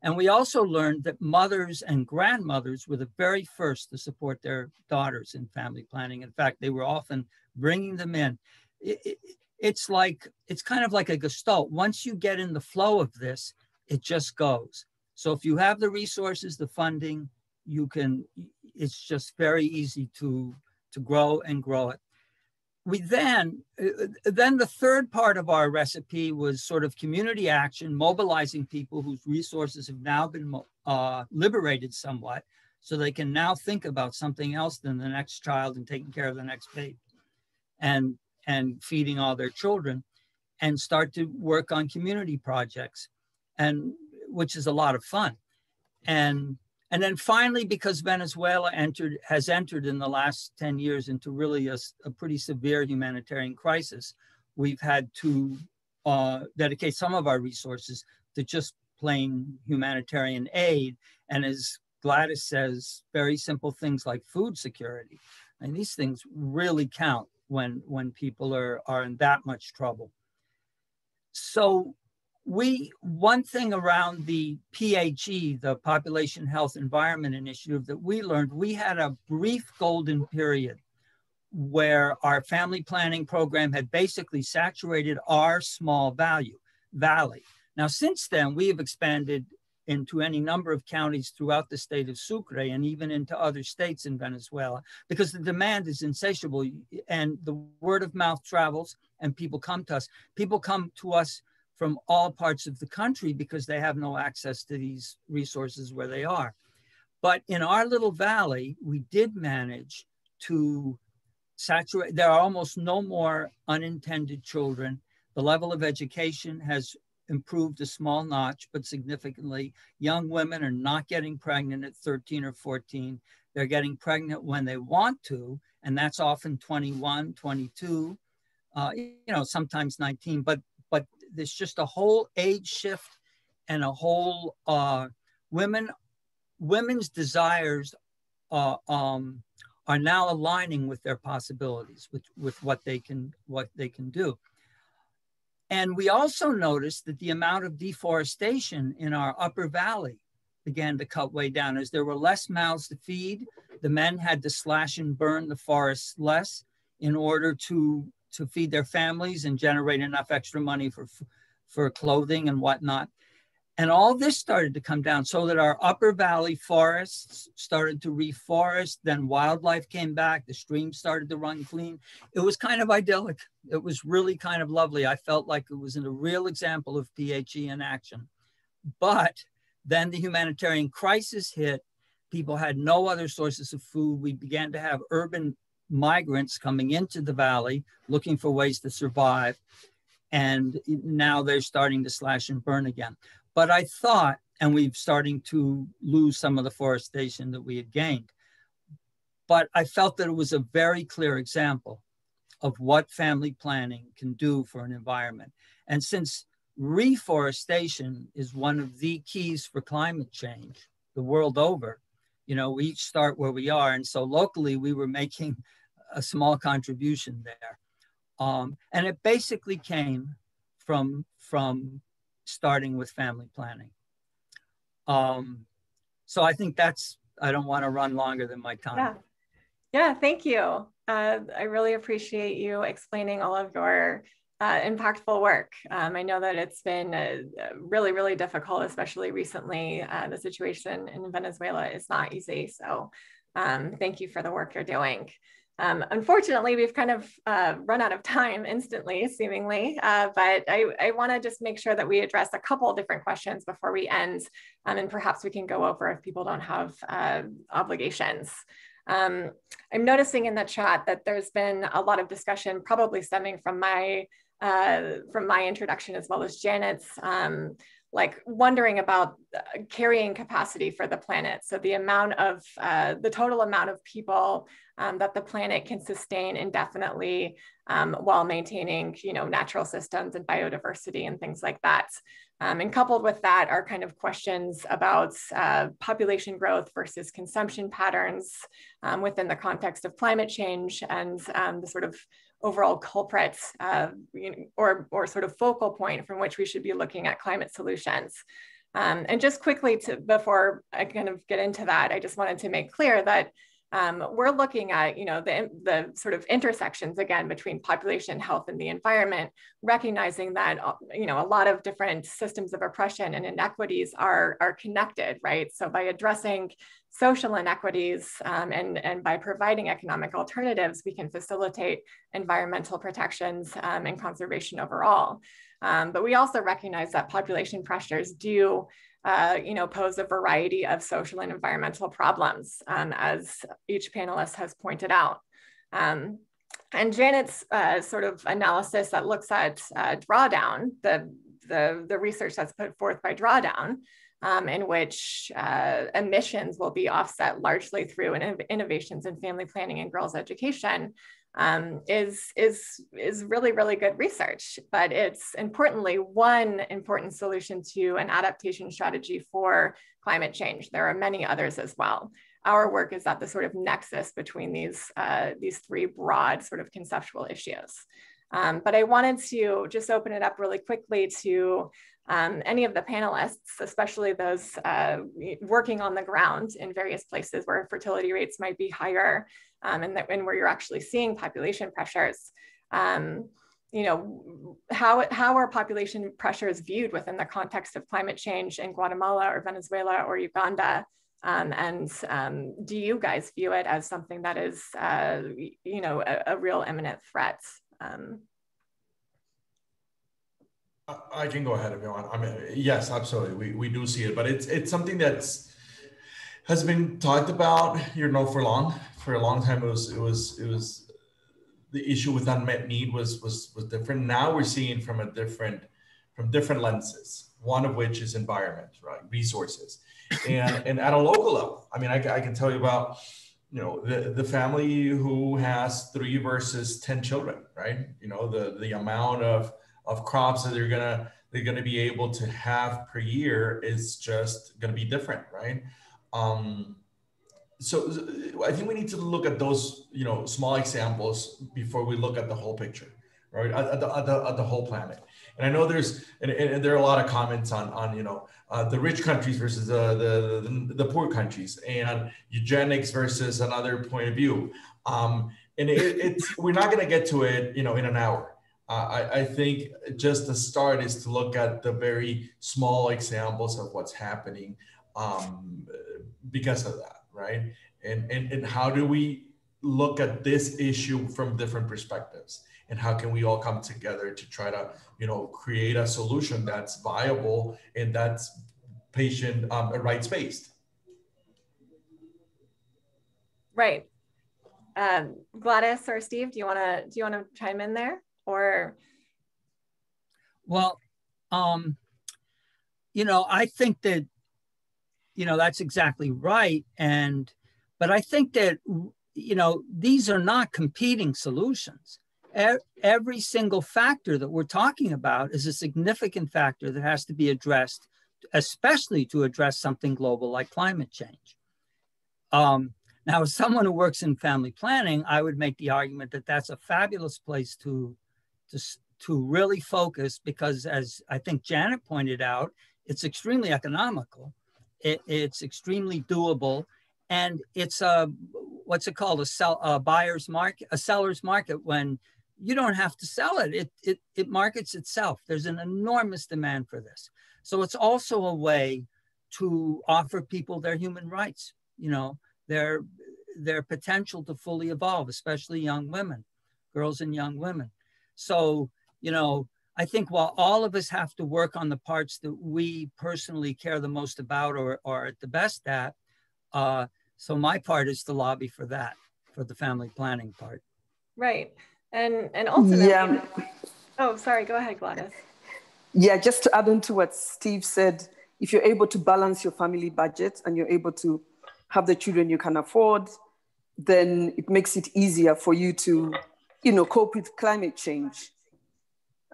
And we also learned that mothers and grandmothers were the very first to support their daughters in family planning. In fact, they were often bringing them in. It, it, it's like, it's kind of like a gestalt. Once you get in the flow of this, it just goes. So if you have the resources, the funding, you can, it's just very easy to to grow and grow it. We then, uh, then the third part of our recipe was sort of community action, mobilizing people whose resources have now been uh, liberated somewhat, so they can now think about something else than the next child and taking care of the next baby, and and feeding all their children, and start to work on community projects, and which is a lot of fun, and and then finally, because Venezuela entered, has entered in the last 10 years into really a, a pretty severe humanitarian crisis, we've had to uh, dedicate some of our resources to just plain humanitarian aid. And as Gladys says, very simple things like food security. And these things really count when, when people are, are in that much trouble. So we one thing around the PHE, the Population Health Environment Initiative, that we learned, we had a brief golden period where our family planning program had basically saturated our small value valley. Now, since then, we have expanded into any number of counties throughout the state of Sucre and even into other states in Venezuela because the demand is insatiable and the word of mouth travels and people come to us. People come to us from all parts of the country because they have no access to these resources where they are. But in our little valley, we did manage to saturate, there are almost no more unintended children. The level of education has improved a small notch, but significantly. Young women are not getting pregnant at 13 or 14. They're getting pregnant when they want to, and that's often 21, 22, uh, you know, sometimes 19. But but there's just a whole age shift and a whole uh, women women's desires uh, um, are now aligning with their possibilities, with, with what they can what they can do. And we also noticed that the amount of deforestation in our upper valley began to cut way down as there were less mouths to feed. The men had to slash and burn the forests less in order to, to feed their families and generate enough extra money for, for clothing and whatnot. And all this started to come down so that our upper valley forests started to reforest. Then wildlife came back, the streams started to run clean. It was kind of idyllic. It was really kind of lovely. I felt like it was a real example of PHE in action. But then the humanitarian crisis hit. People had no other sources of food. We began to have urban migrants coming into the valley looking for ways to survive. And now they're starting to slash and burn again. But I thought, and we're starting to lose some of the forestation that we had gained. But I felt that it was a very clear example of what family planning can do for an environment. And since reforestation is one of the keys for climate change the world over, you know, we each start where we are. And so locally, we were making a small contribution there. Um, and it basically came from, from starting with family planning. Um, so I think that's, I don't want to run longer than my time. Yeah, yeah thank you. Uh, I really appreciate you explaining all of your uh, impactful work. Um, I know that it's been uh, really, really difficult, especially recently. Uh, the situation in Venezuela is not easy. So um, thank you for the work you're doing. Um, unfortunately, we've kind of uh, run out of time instantly, seemingly, uh, but I, I want to just make sure that we address a couple different questions before we end, um, and perhaps we can go over if people don't have uh, obligations. Um, I'm noticing in the chat that there's been a lot of discussion, probably stemming from my uh, from my introduction as well as Janet's, um, like wondering about carrying capacity for the planet. So the amount of, uh, the total amount of people um, that the planet can sustain indefinitely um, while maintaining, you know, natural systems and biodiversity and things like that. Um, and coupled with that are kind of questions about uh, population growth versus consumption patterns um, within the context of climate change and um, the sort of overall culprit uh, you know, or, or sort of focal point from which we should be looking at climate solutions. Um, and just quickly to, before I kind of get into that, I just wanted to make clear that um, we're looking at, you know, the, the sort of intersections again between population health and the environment, recognizing that, uh, you know, a lot of different systems of oppression and inequities are, are connected, right? So by addressing social inequities um, and, and by providing economic alternatives, we can facilitate environmental protections um, and conservation overall. Um, but we also recognize that population pressures do uh, you know, pose a variety of social and environmental problems, um, as each panelist has pointed out. Um, and Janet's uh, sort of analysis that looks at uh, drawdown, the, the, the research that's put forth by drawdown, um, in which uh, emissions will be offset largely through innovations in family planning and girls' education, um, is, is, is really, really good research. But it's importantly one important solution to an adaptation strategy for climate change. There are many others as well. Our work is at the sort of nexus between these, uh, these three broad sort of conceptual issues. Um, but I wanted to just open it up really quickly to um, any of the panelists, especially those uh, working on the ground in various places where fertility rates might be higher um, and, that, and where you're actually seeing population pressures. Um, you know, how, how are population pressures viewed within the context of climate change in Guatemala or Venezuela or Uganda? Um, and um, do you guys view it as something that is, uh, you know, a, a, real imminent threat? Um, I can go ahead if you want. I mean, yes, absolutely. We, we do see it, but it's it's something that's has been talked about, you know, for long. For a long time, it was it was it was the issue with unmet need was was was different. Now we're seeing from a different from different lenses. One of which is environment, right? Resources, and and at a local level. I mean, I, I can tell you about you know the, the family who has three versus 10 children right you know the the amount of of crops that they're gonna they're gonna be able to have per year is just gonna be different right um so i think we need to look at those you know small examples before we look at the whole picture right at, the, at the, at the whole planet and I know there's and, and there are a lot of comments on on you know uh, the rich countries versus uh, the, the the poor countries and eugenics versus another point of view. Um, and it, it's we're not going to get to it you know in an hour. Uh, I, I think just the start is to look at the very small examples of what's happening um, because of that, right? And, and and how do we look at this issue from different perspectives? and how can we all come together to try to you know create a solution that's viable and that's patient um, rights based right um, gladys or steve do you want to do you want to chime in there or well um you know i think that you know that's exactly right and but i think that you know these are not competing solutions every single factor that we're talking about is a significant factor that has to be addressed, especially to address something global like climate change. Um, now, as someone who works in family planning, I would make the argument that that's a fabulous place to, to, to really focus because, as I think Janet pointed out, it's extremely economical. It, it's extremely doable, and it's a what's it called a sell a buyer's market, a seller's market when you don't have to sell it. It, it. it markets itself. There's an enormous demand for this. So it's also a way to offer people their human rights, you know, their, their potential to fully evolve, especially young women, girls and young women. So, you know, I think while all of us have to work on the parts that we personally care the most about or are at the best at, uh, so my part is to lobby for that, for the family planning part. Right. And and ultimately, yeah. oh, sorry, go ahead, Gladys. Yeah, just to add on to what Steve said, if you're able to balance your family budget and you're able to have the children you can afford, then it makes it easier for you to, you know, cope with climate change.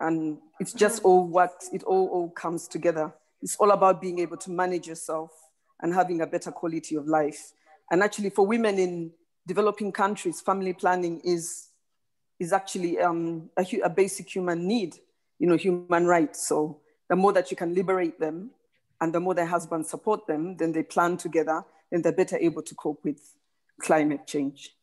And it's just all what it all, all comes together. It's all about being able to manage yourself and having a better quality of life. And actually, for women in developing countries, family planning is is actually um, a, a basic human need, you know, human rights. So the more that you can liberate them and the more their husbands support them, then they plan together, then they're better able to cope with climate change.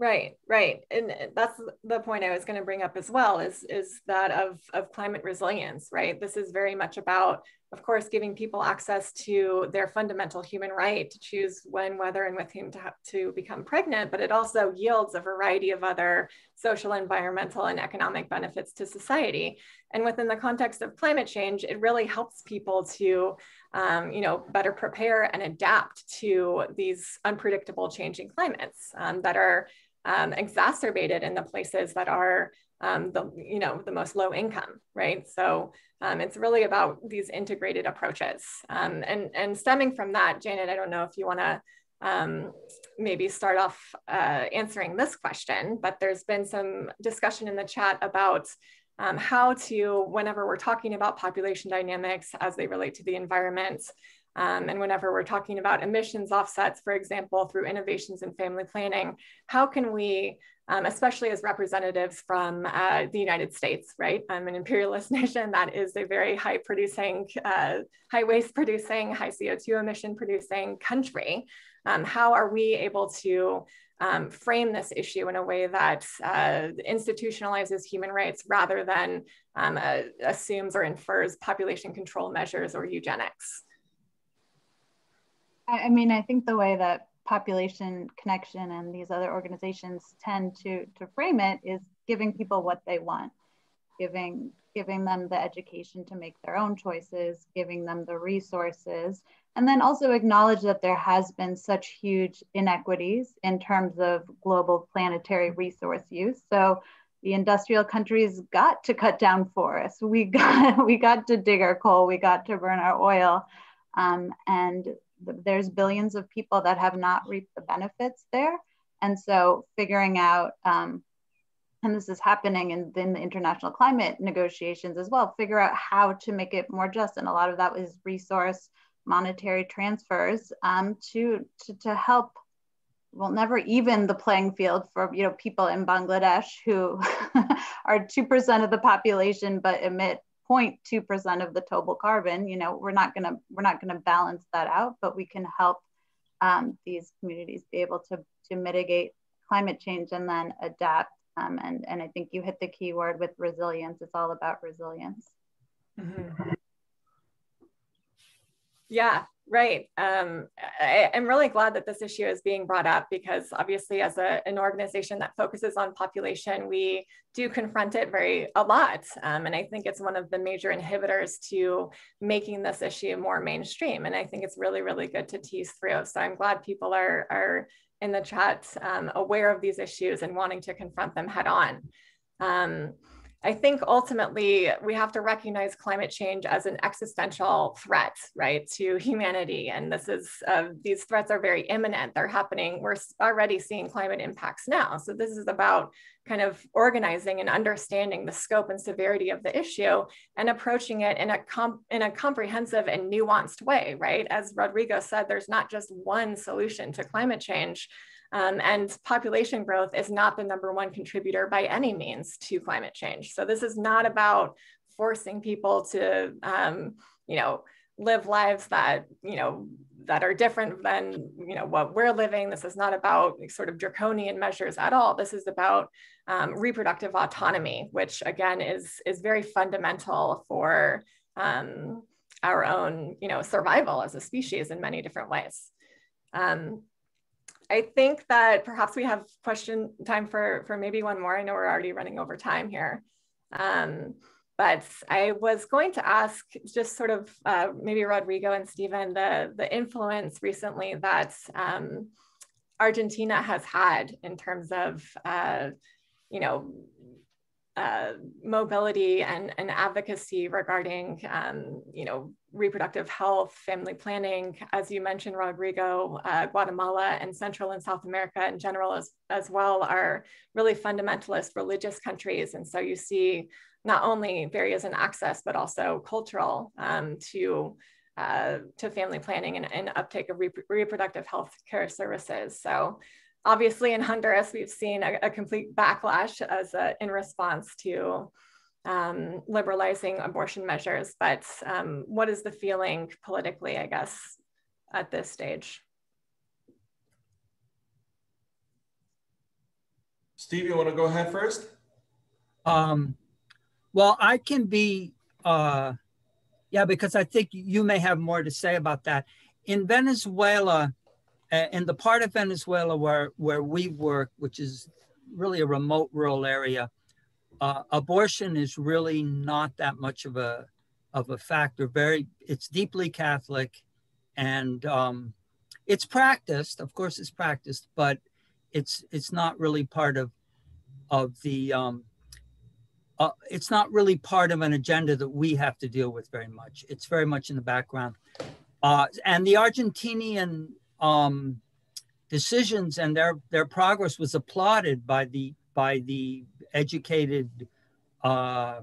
Right, right. And that's the point I was going to bring up as well is, is that of, of climate resilience, right? This is very much about, of course, giving people access to their fundamental human right to choose when, whether, and with whom to, have, to become pregnant, but it also yields a variety of other social, environmental, and economic benefits to society. And within the context of climate change, it really helps people to um, you know, better prepare and adapt to these unpredictable changing climates um, that are um, exacerbated in the places that are um, the you know the most low income, right? So um, it's really about these integrated approaches. Um, and and stemming from that, Janet, I don't know if you want to um, maybe start off uh, answering this question, but there's been some discussion in the chat about um, how to, whenever we're talking about population dynamics as they relate to the environment, um, and whenever we're talking about emissions offsets, for example, through innovations in family planning, how can we, um, especially as representatives from uh, the United States, right? I'm an imperialist nation that is a very high producing, uh, high waste producing, high CO2 emission producing country. Um, how are we able to um, frame this issue in a way that uh, institutionalizes human rights rather than um, uh, assumes or infers population control measures or eugenics? I mean, I think the way that population connection and these other organizations tend to, to frame it is giving people what they want. giving giving them the education to make their own choices, giving them the resources, and then also acknowledge that there has been such huge inequities in terms of global planetary resource use. So the industrial countries got to cut down forests. We got we got to dig our coal. We got to burn our oil, um, and there's billions of people that have not reaped the benefits there. And so figuring out, um, and this is happening in, in the international climate negotiations as well, figure out how to make it more just. And a lot of that is resource monetary transfers um, to, to, to help will never even the playing field for you know people in Bangladesh who are 2% of the population but emit 0.2% of the total carbon you know we're not going to we're not to balance that out but we can help um, these communities be able to to mitigate climate change and then adapt um, and and I think you hit the key word with resilience. It's all about resilience. Mm-hmm. Yeah, right. Um, I, am really glad that this issue is being brought up because obviously as a, an organization that focuses on population, we do confront it very a lot. Um, and I think it's one of the major inhibitors to making this issue more mainstream. And I think it's really, really good to tease through. So I'm glad people are, are in the chat um, aware of these issues and wanting to confront them head on. I think ultimately we have to recognize climate change as an existential threat, right, to humanity. And this is, uh, these threats are very imminent. They're happening. We're already seeing climate impacts now. So this is about kind of organizing and understanding the scope and severity of the issue and approaching it in a, in a comprehensive and nuanced way, right? As Rodrigo said, there's not just one solution to climate change. Um, and population growth is not the number one contributor by any means to climate change. So this is not about forcing people to, um, you know, live lives that, you know, that are different than, you know, what we're living. This is not about sort of draconian measures at all. This is about um, reproductive autonomy, which again is, is very fundamental for um, our own, you know, survival as a species in many different ways. Um, I think that perhaps we have question time for, for maybe one more. I know we're already running over time here. Um, but I was going to ask just sort of uh, maybe Rodrigo and Steven, the, the influence recently that um, Argentina has had in terms of, uh, you know, uh, mobility and, and advocacy regarding, um, you know, reproductive health, family planning, as you mentioned, Rodrigo, uh, Guatemala and Central and South America in general as, as well are really fundamentalist religious countries. And so you see not only barriers in access, but also cultural um, to, uh, to family planning and, and uptake of rep reproductive health care services. So obviously in Honduras, we've seen a, a complete backlash as a, in response to um, liberalizing abortion measures. But um, what is the feeling politically, I guess, at this stage? Steve, you want to go ahead first? Um, well, I can be, uh, yeah, because I think you may have more to say about that. In Venezuela, in the part of Venezuela where, where we work, which is really a remote rural area, uh, abortion is really not that much of a of a factor. Very, it's deeply Catholic, and um, it's practiced. Of course, it's practiced, but it's it's not really part of of the. Um, uh, it's not really part of an agenda that we have to deal with very much. It's very much in the background. Uh, and the Argentinian um, decisions and their their progress was applauded by the by the educated, uh,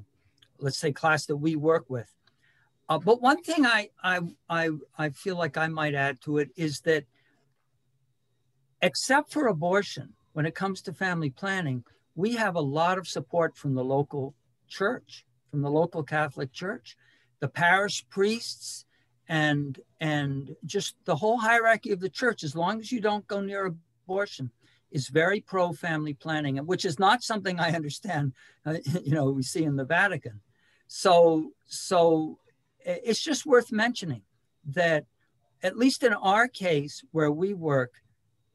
let's say, class that we work with. Uh, but one thing I, I I I feel like I might add to it is that, except for abortion, when it comes to family planning, we have a lot of support from the local church, from the local Catholic Church, the parish priests and and just the whole hierarchy of the church as long as you don't go near abortion is very pro family planning which is not something i understand uh, you know we see in the vatican so so it's just worth mentioning that at least in our case where we work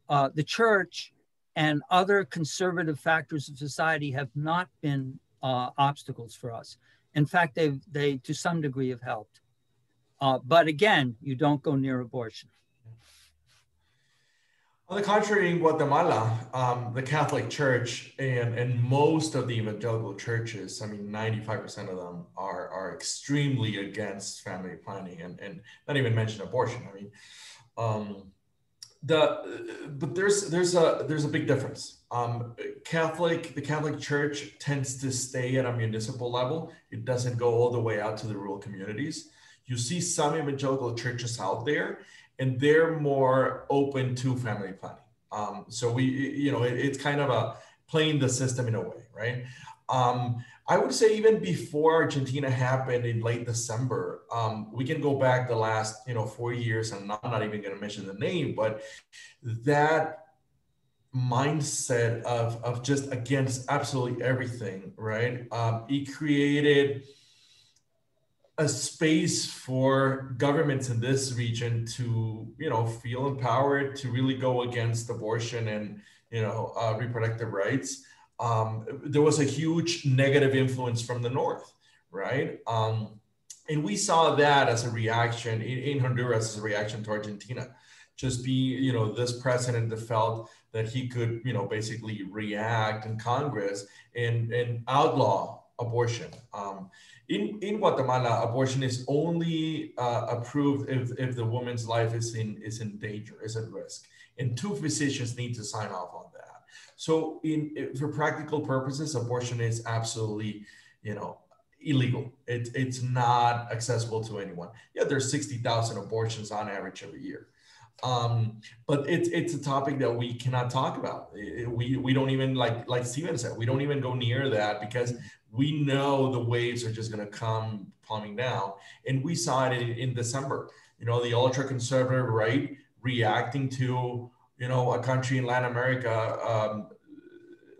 uh, the church and other conservative factors of society have not been uh, obstacles for us. In fact, they they to some degree have helped. Uh, but again, you don't go near abortion. On the contrary, in Guatemala, um, the Catholic Church and, and most of the evangelical churches, I mean, 95% of them are, are extremely against family planning and, and not even mention abortion. I mean, um, the but there's there's a there's a big difference. Um, Catholic the Catholic Church tends to stay at a municipal level. It doesn't go all the way out to the rural communities. You see some evangelical churches out there, and they're more open to family planning. Um, so we, you know, it, it's kind of a playing the system in a way, right? Um, I would say even before Argentina happened in late December, um, we can go back the last, you know, four years, and I'm not even going to mention the name, but that mindset of, of just against absolutely everything, right? Um, it created a space for governments in this region to you know feel empowered to really go against abortion and you know uh, reproductive rights. Um, there was a huge negative influence from the north right? Um, and we saw that as a reaction in, in honduras as a reaction to argentina. Just be you know this president that felt that he could you know basically react in congress and and outlaw abortion um, in, in Guatemala, abortion is only uh, approved if, if the woman's life is in, is in danger, is at risk. And two physicians need to sign off on that. So in, for practical purposes, abortion is absolutely, you know, illegal. It, it's not accessible to anyone. Yeah, there's 60,000 abortions on average every year. Um, but it's it's a topic that we cannot talk about. It, we we don't even like like Steven said, we don't even go near that because we know the waves are just going to come plumbing down. And we saw it in, in December. You know, the ultra conservative right reacting to, you know, a country in Latin America um,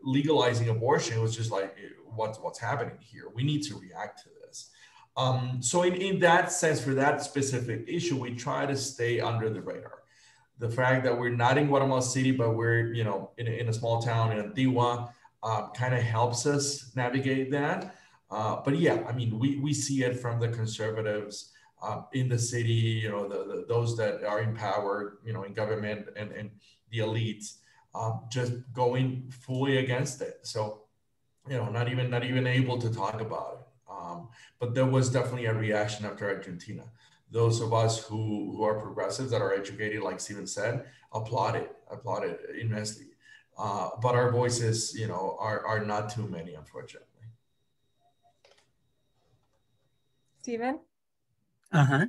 legalizing abortion was just like, what's what's happening here? We need to react to this. Um, so in, in that sense, for that specific issue, we try to stay under the radar. The fact that we're not in Guatemala City, but we're, you know, in a, in a small town in Antigua, uh, kind of helps us navigate that. Uh, but yeah, I mean, we, we see it from the conservatives uh, in the city, you know, the, the, those that are in power, you know, in government and, and the elites, um, just going fully against it. So, you know, not even not even able to talk about it. Um, but there was definitely a reaction after Argentina. Those of us who, who are progressives that are educated, like Steven said, applauded, applauded immensely. Uh, but our voices, you know, are, are not too many, unfortunately. Steven? Uh-huh.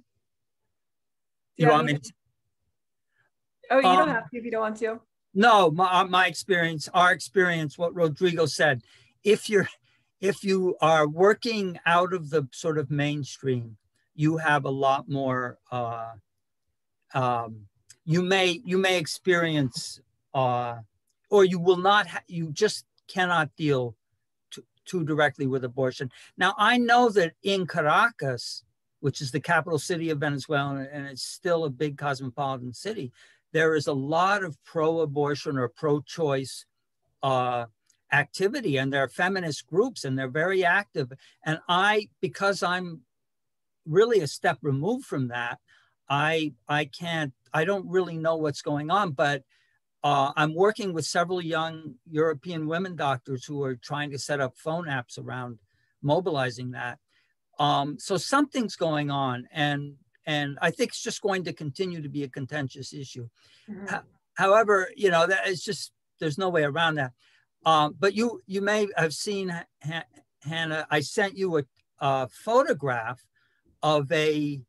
You, want me to? Oh, you um, don't have to if you don't want to. No, my, uh, my experience, our experience, what Rodrigo said, if you're, if you are working out of the sort of mainstream, you have a lot more, uh, um, you may, you may experience uh, or you will not, you just cannot deal too, directly with abortion. Now, I know that in Caracas, which is the capital city of Venezuela, and it's still a big cosmopolitan city, there is a lot of pro-abortion or pro-choice uh, activity, and there are feminist groups, and they're very active. And I, because I'm really a step removed from that, I I can't, I don't really know what's going on, but uh, I'm working with several young European women doctors who are trying to set up phone apps around mobilizing that. Um, so something's going on, and and I think it's just going to continue to be a contentious issue. Mm-hmm. however, you know that it's just there's no way around that. Um, but you you may have seen Hannah. I sent you a, a photograph of a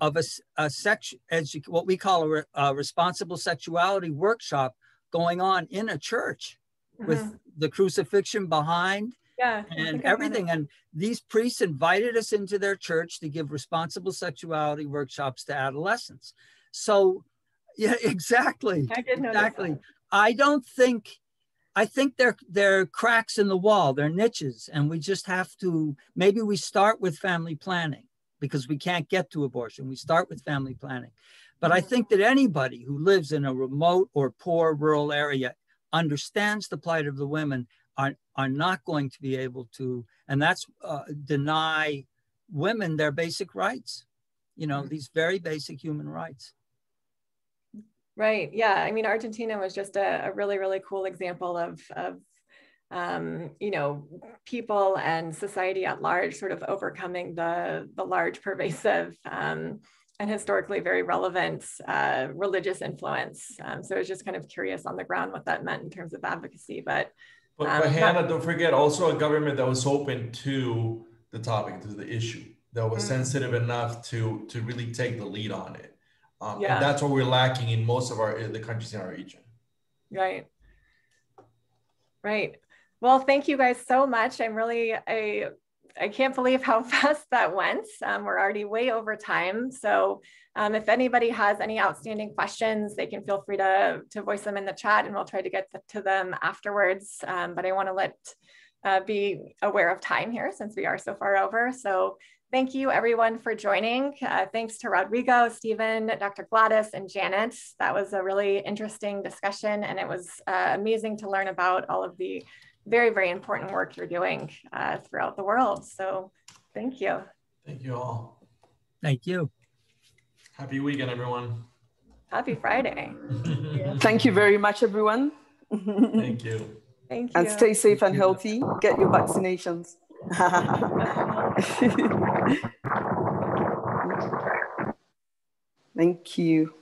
of a, a sex, edu- what we call a, re, a, responsible sexuality workshop going on in a church mm-hmm. with the crucifixion behind yeah, and everything. And these priests invited us into their church to give responsible sexuality workshops to adolescents. So, yeah, exactly. I didn't exactly. I don't think. I think they're they're cracks in the wall. They're niches, and we just have to. Maybe we start with family planning because we can't get to abortion. We start with family planning. But I think that anybody who lives in a remote or poor rural area understands the plight of the women, are, are not going to be able to, and that's uh, deny women their basic rights, you know, these very basic human rights. Right. Yeah. I mean, Argentina was just a, a really, really cool example of, of um, you know, people and society at large sort of overcoming the, the large, pervasive, um, and historically very relevant uh, religious influence. Um, so I was just kind of curious on the ground what that meant in terms of advocacy. But, but, um, but Hannah, don't forget also a government that was open to the topic, to the issue, that was mm-hmm. sensitive enough to to really take the lead on it. Um, yeah. And that's what we're lacking in most of our the countries in our region. Right. Right. Well, thank you guys so much. I'm really I I can't believe how fast that went. Um, we're already way over time. So um, if anybody has any outstanding questions, they can feel free to, to voice them in the chat and we'll try to get to them afterwards. Um, but I wanna let uh, be aware of time here since we are so far over. So thank you everyone for joining. Uh, thanks to Rodrigo, Steven, Dr. Gladys, and Janet. That was a really interesting discussion and it was uh, amazing to learn about all of the very, very important work you're doing uh, throughout the world. So thank you. Thank you all. Thank you. Happy weekend, everyone. Happy Friday. Thank you very much, everyone. Thank you. Thank you. And stay safe and healthy. Get your vaccinations. Thank you.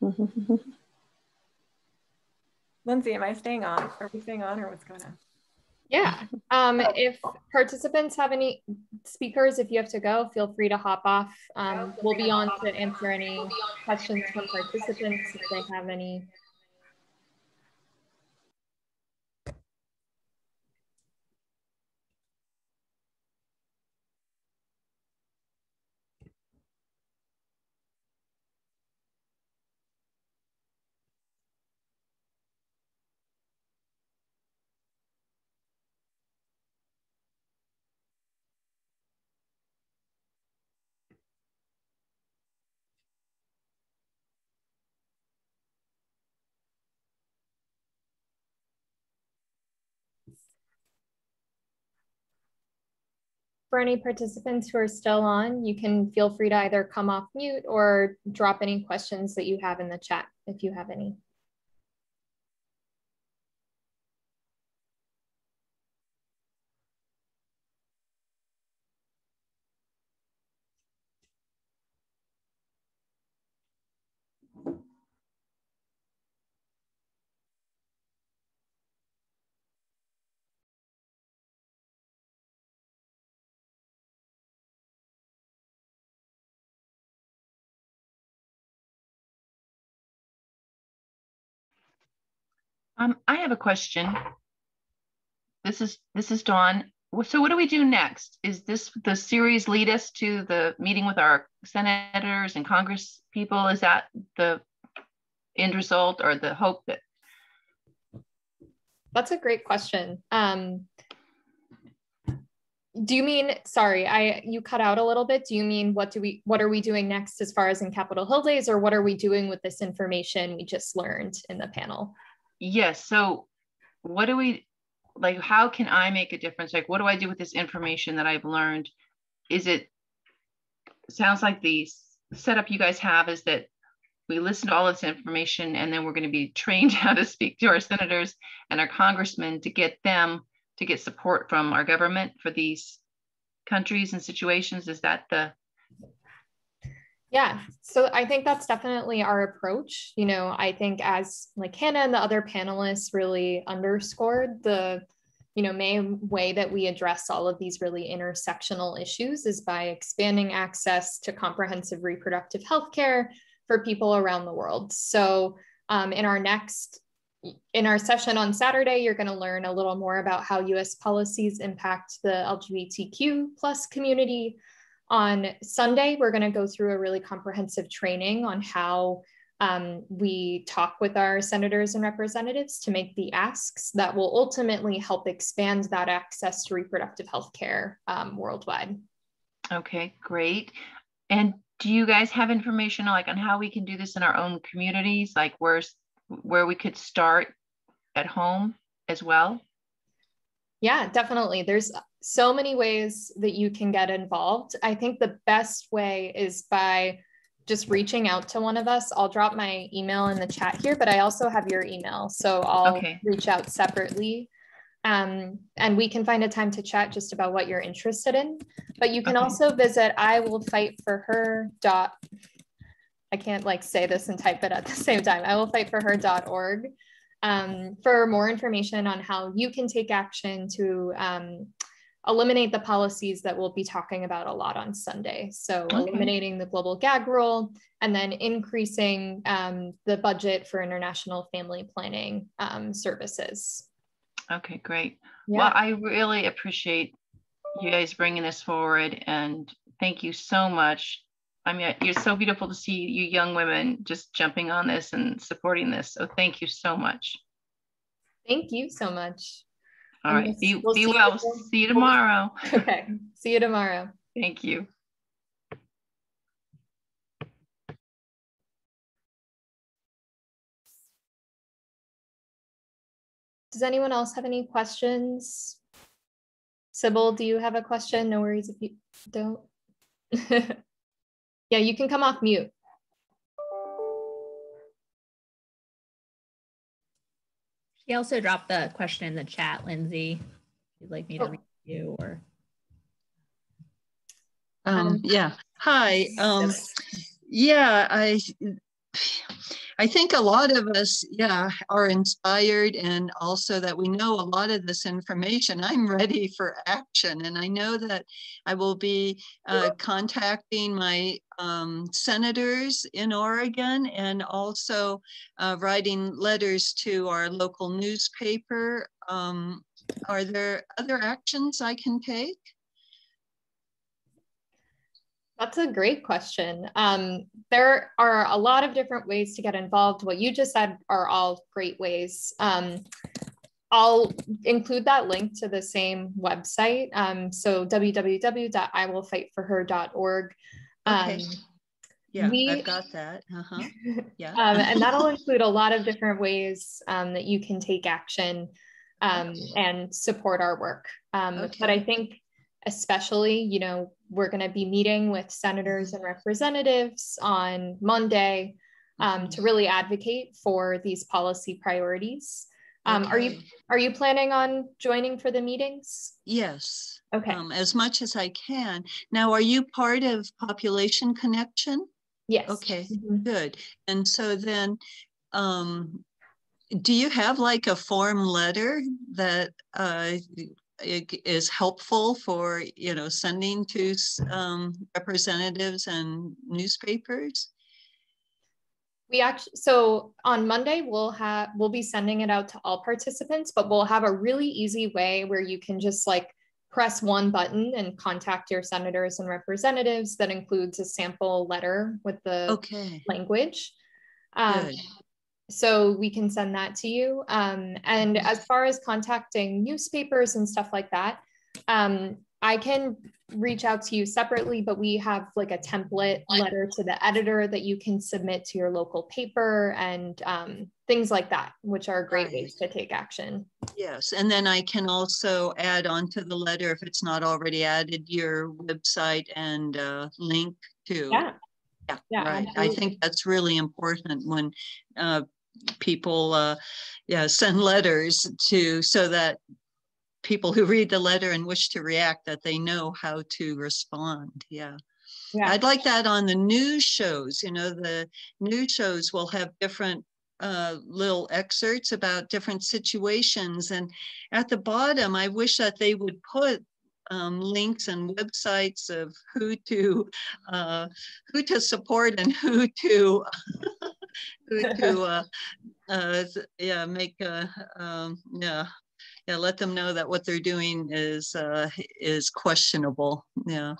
Lindsay, am I staying on? Are we staying on or what's going on? Yeah. Um, if participants have any speakers, if you have to go, feel free to hop off. Um, we'll be on to answer any questions from participants if they have any for any participants who are still on, you can feel free to either come off mute or drop any questions that you have in the chat if you have any. Um, I have a question. This is this is Dawn. So what do we do next? Is this the series lead us to the meeting with our senators and Congress people? Is that the end result or the hope that? That's a great question. Um, do you mean sorry i you cut out a little bit do you mean what do we what are we doing next as far as in capitol hill days or what are we doing with this information we just learned in the panel yes so what do we like how can i make a difference? Like what do i do with this information that i've learned? Is it sounds like the setup you guys have is that we listen to all this information and then we're going to be trained how to speak to our senators and our congressmen to get them to get support from our government for these countries and situations. Is that the yeah, so I think that's definitely our approach. You know, I think as like Hannah and the other panelists really underscored the, you know, main way that we address all of these really intersectional issues is by expanding access to comprehensive reproductive health care for people around the world. So um, in our next, in our session on Saturday, you're going to learn a little more about how US policies impact the LGBTQ plus community, on Sunday, we're going to go through a really comprehensive training on how um, we talk with our senators and representatives to make the asks that will ultimately help expand that access to reproductive health care um, worldwide. Okay, great. And do you guys have information like on how we can do this in our own communities? Like where's where we could start at home as well? Yeah, definitely. There's so many ways that you can get involved. I think the best way is by just reaching out to one of us. I'll drop my email in the chat here, but I also have your email. So I'll Okay. reach out separately. Um, and we can find a time to chat just about what you're interested in. But you can Okay. also visit I will fight for her dot I can't like say this and type it at the same time. I will fight for her.org um, for more information on how you can take action to um, eliminate the policies that we'll be talking about a lot on Sunday. So Okay. eliminating the global gag rule and then increasing um, the budget for international family planning um, services. Okay, great. Yeah. Well, I really appreciate you guys bringing this forward and thank you so much. I mean, you're so beautiful to see you young women just jumping on this and supporting this. So thank you so much. Thank you so much. All right, be, we'll be see you well. again. See you tomorrow. Okay. See you tomorrow. Thank you. Does anyone else have any questions? Sybil, do you have a question? No worries if you don't. yeah, you can come off mute. She also dropped the question in the chat, Lindsay. If you'd like me to Oh. read you or Um, Um, yeah. Hi. Um, yeah, I I think a lot of us, yeah, are inspired and also that we know a lot of this information. I'm ready for action. And I know that I will be uh, contacting my um, senators in Oregon and also uh, writing letters to our local newspaper. Um, are there other actions I can take? That's a great question. Um, there are a lot of different ways to get involved. What you just said are all great ways. Um, I'll include that link to the same website. Um, so www.iwillfightforher.org. Um, Okay. Yeah, we- I've got that. Uh-huh. Yeah. um, and that'll include a lot of different ways um, that you can take action um, and support our work. Um, But I think, especially, you know, we're going to be meeting with senators and representatives on Monday um, to really advocate for these policy priorities. Um, Are you are you planning on joining for the meetings? Yes, Okay. um, as much as I can. Now, are you part of Population Connection? yes. Okay, Mhm. good. And so then, um, do you have like a form letter that uh, is helpful for, you know, sending to um, representatives and newspapers? We actually, so on Monday, we'll have, we'll be sending it out to all participants, but we'll have a really easy way where you can just like press one button and contact your senators and representatives. That includes a sample letter with the Okay, language. Um. So we can send that to you. Um, and as far as contacting newspapers and stuff like that, um, I can reach out to you separately, but we have like a template letter to the editor that you can submit to your local paper and um, things like that, which are great ways to take action. Yes, and then I can also add on to the letter, if it's not already added, your website and uh, link to. Yeah. Yeah, Yeah, right. I think that's really important when uh, people, uh, yeah, send letters to, so that people who read the letter and wish to react, that they know how to respond. Yeah. Yeah. I'd like that on the news shows, you know, the news shows will have different uh, little excerpts about different situations. And at the bottom, I wish that they would put um, links and websites of who to uh, who to support and who to to uh, uh, yeah make uh, um, yeah yeah let them know that what they're doing is uh, is questionable yeah.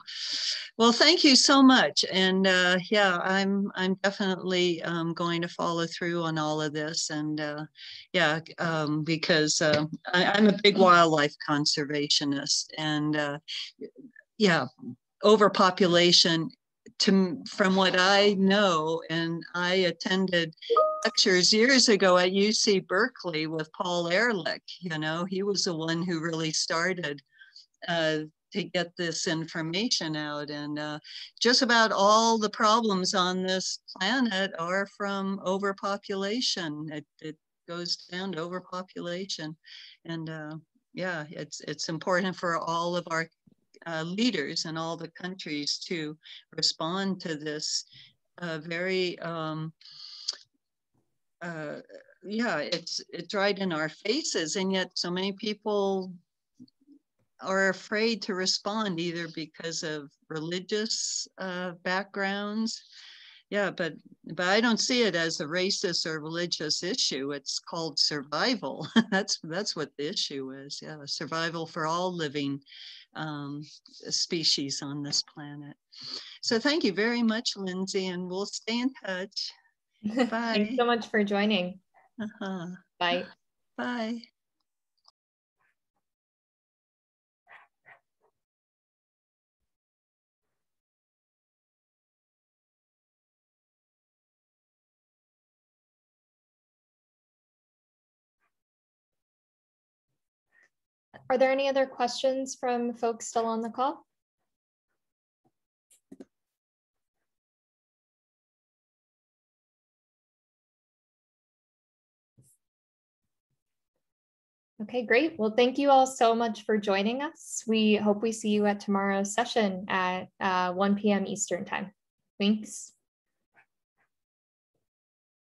Well thank you so much and uh, yeah i'm i'm definitely um, going to follow through on all of this and uh, yeah um, because uh, I, i'm a big wildlife conservationist and uh, yeah overpopulation to from what I know, and I attended lectures years ago at UC Berkeley with Paul Ehrlich. You know, he was the one who really started uh, to get this information out. And uh, just about all the problems on this planet are from overpopulation. It, it goes down to overpopulation. And uh, yeah, it's, it's important for all of our uh, leaders in all the countries to respond to this uh, very, um, uh, yeah, it's, it's right in our faces. And yet so many people are afraid to respond either because of religious uh, backgrounds. Yeah, but but I don't see it as a racist or religious issue. It's called survival. that's that's what the issue is. Yeah, survival for all living um, species on this planet. So thank you very much, Lindsay, and we'll stay in touch. Bye. Thanks so much for joining. Uh-huh. Bye. Bye. Are there any other questions from folks still on the call? Okay, great. Well, thank you all so much for joining us. We hope we see you at tomorrow's session at uh, 1 p.m. Eastern time. Thanks.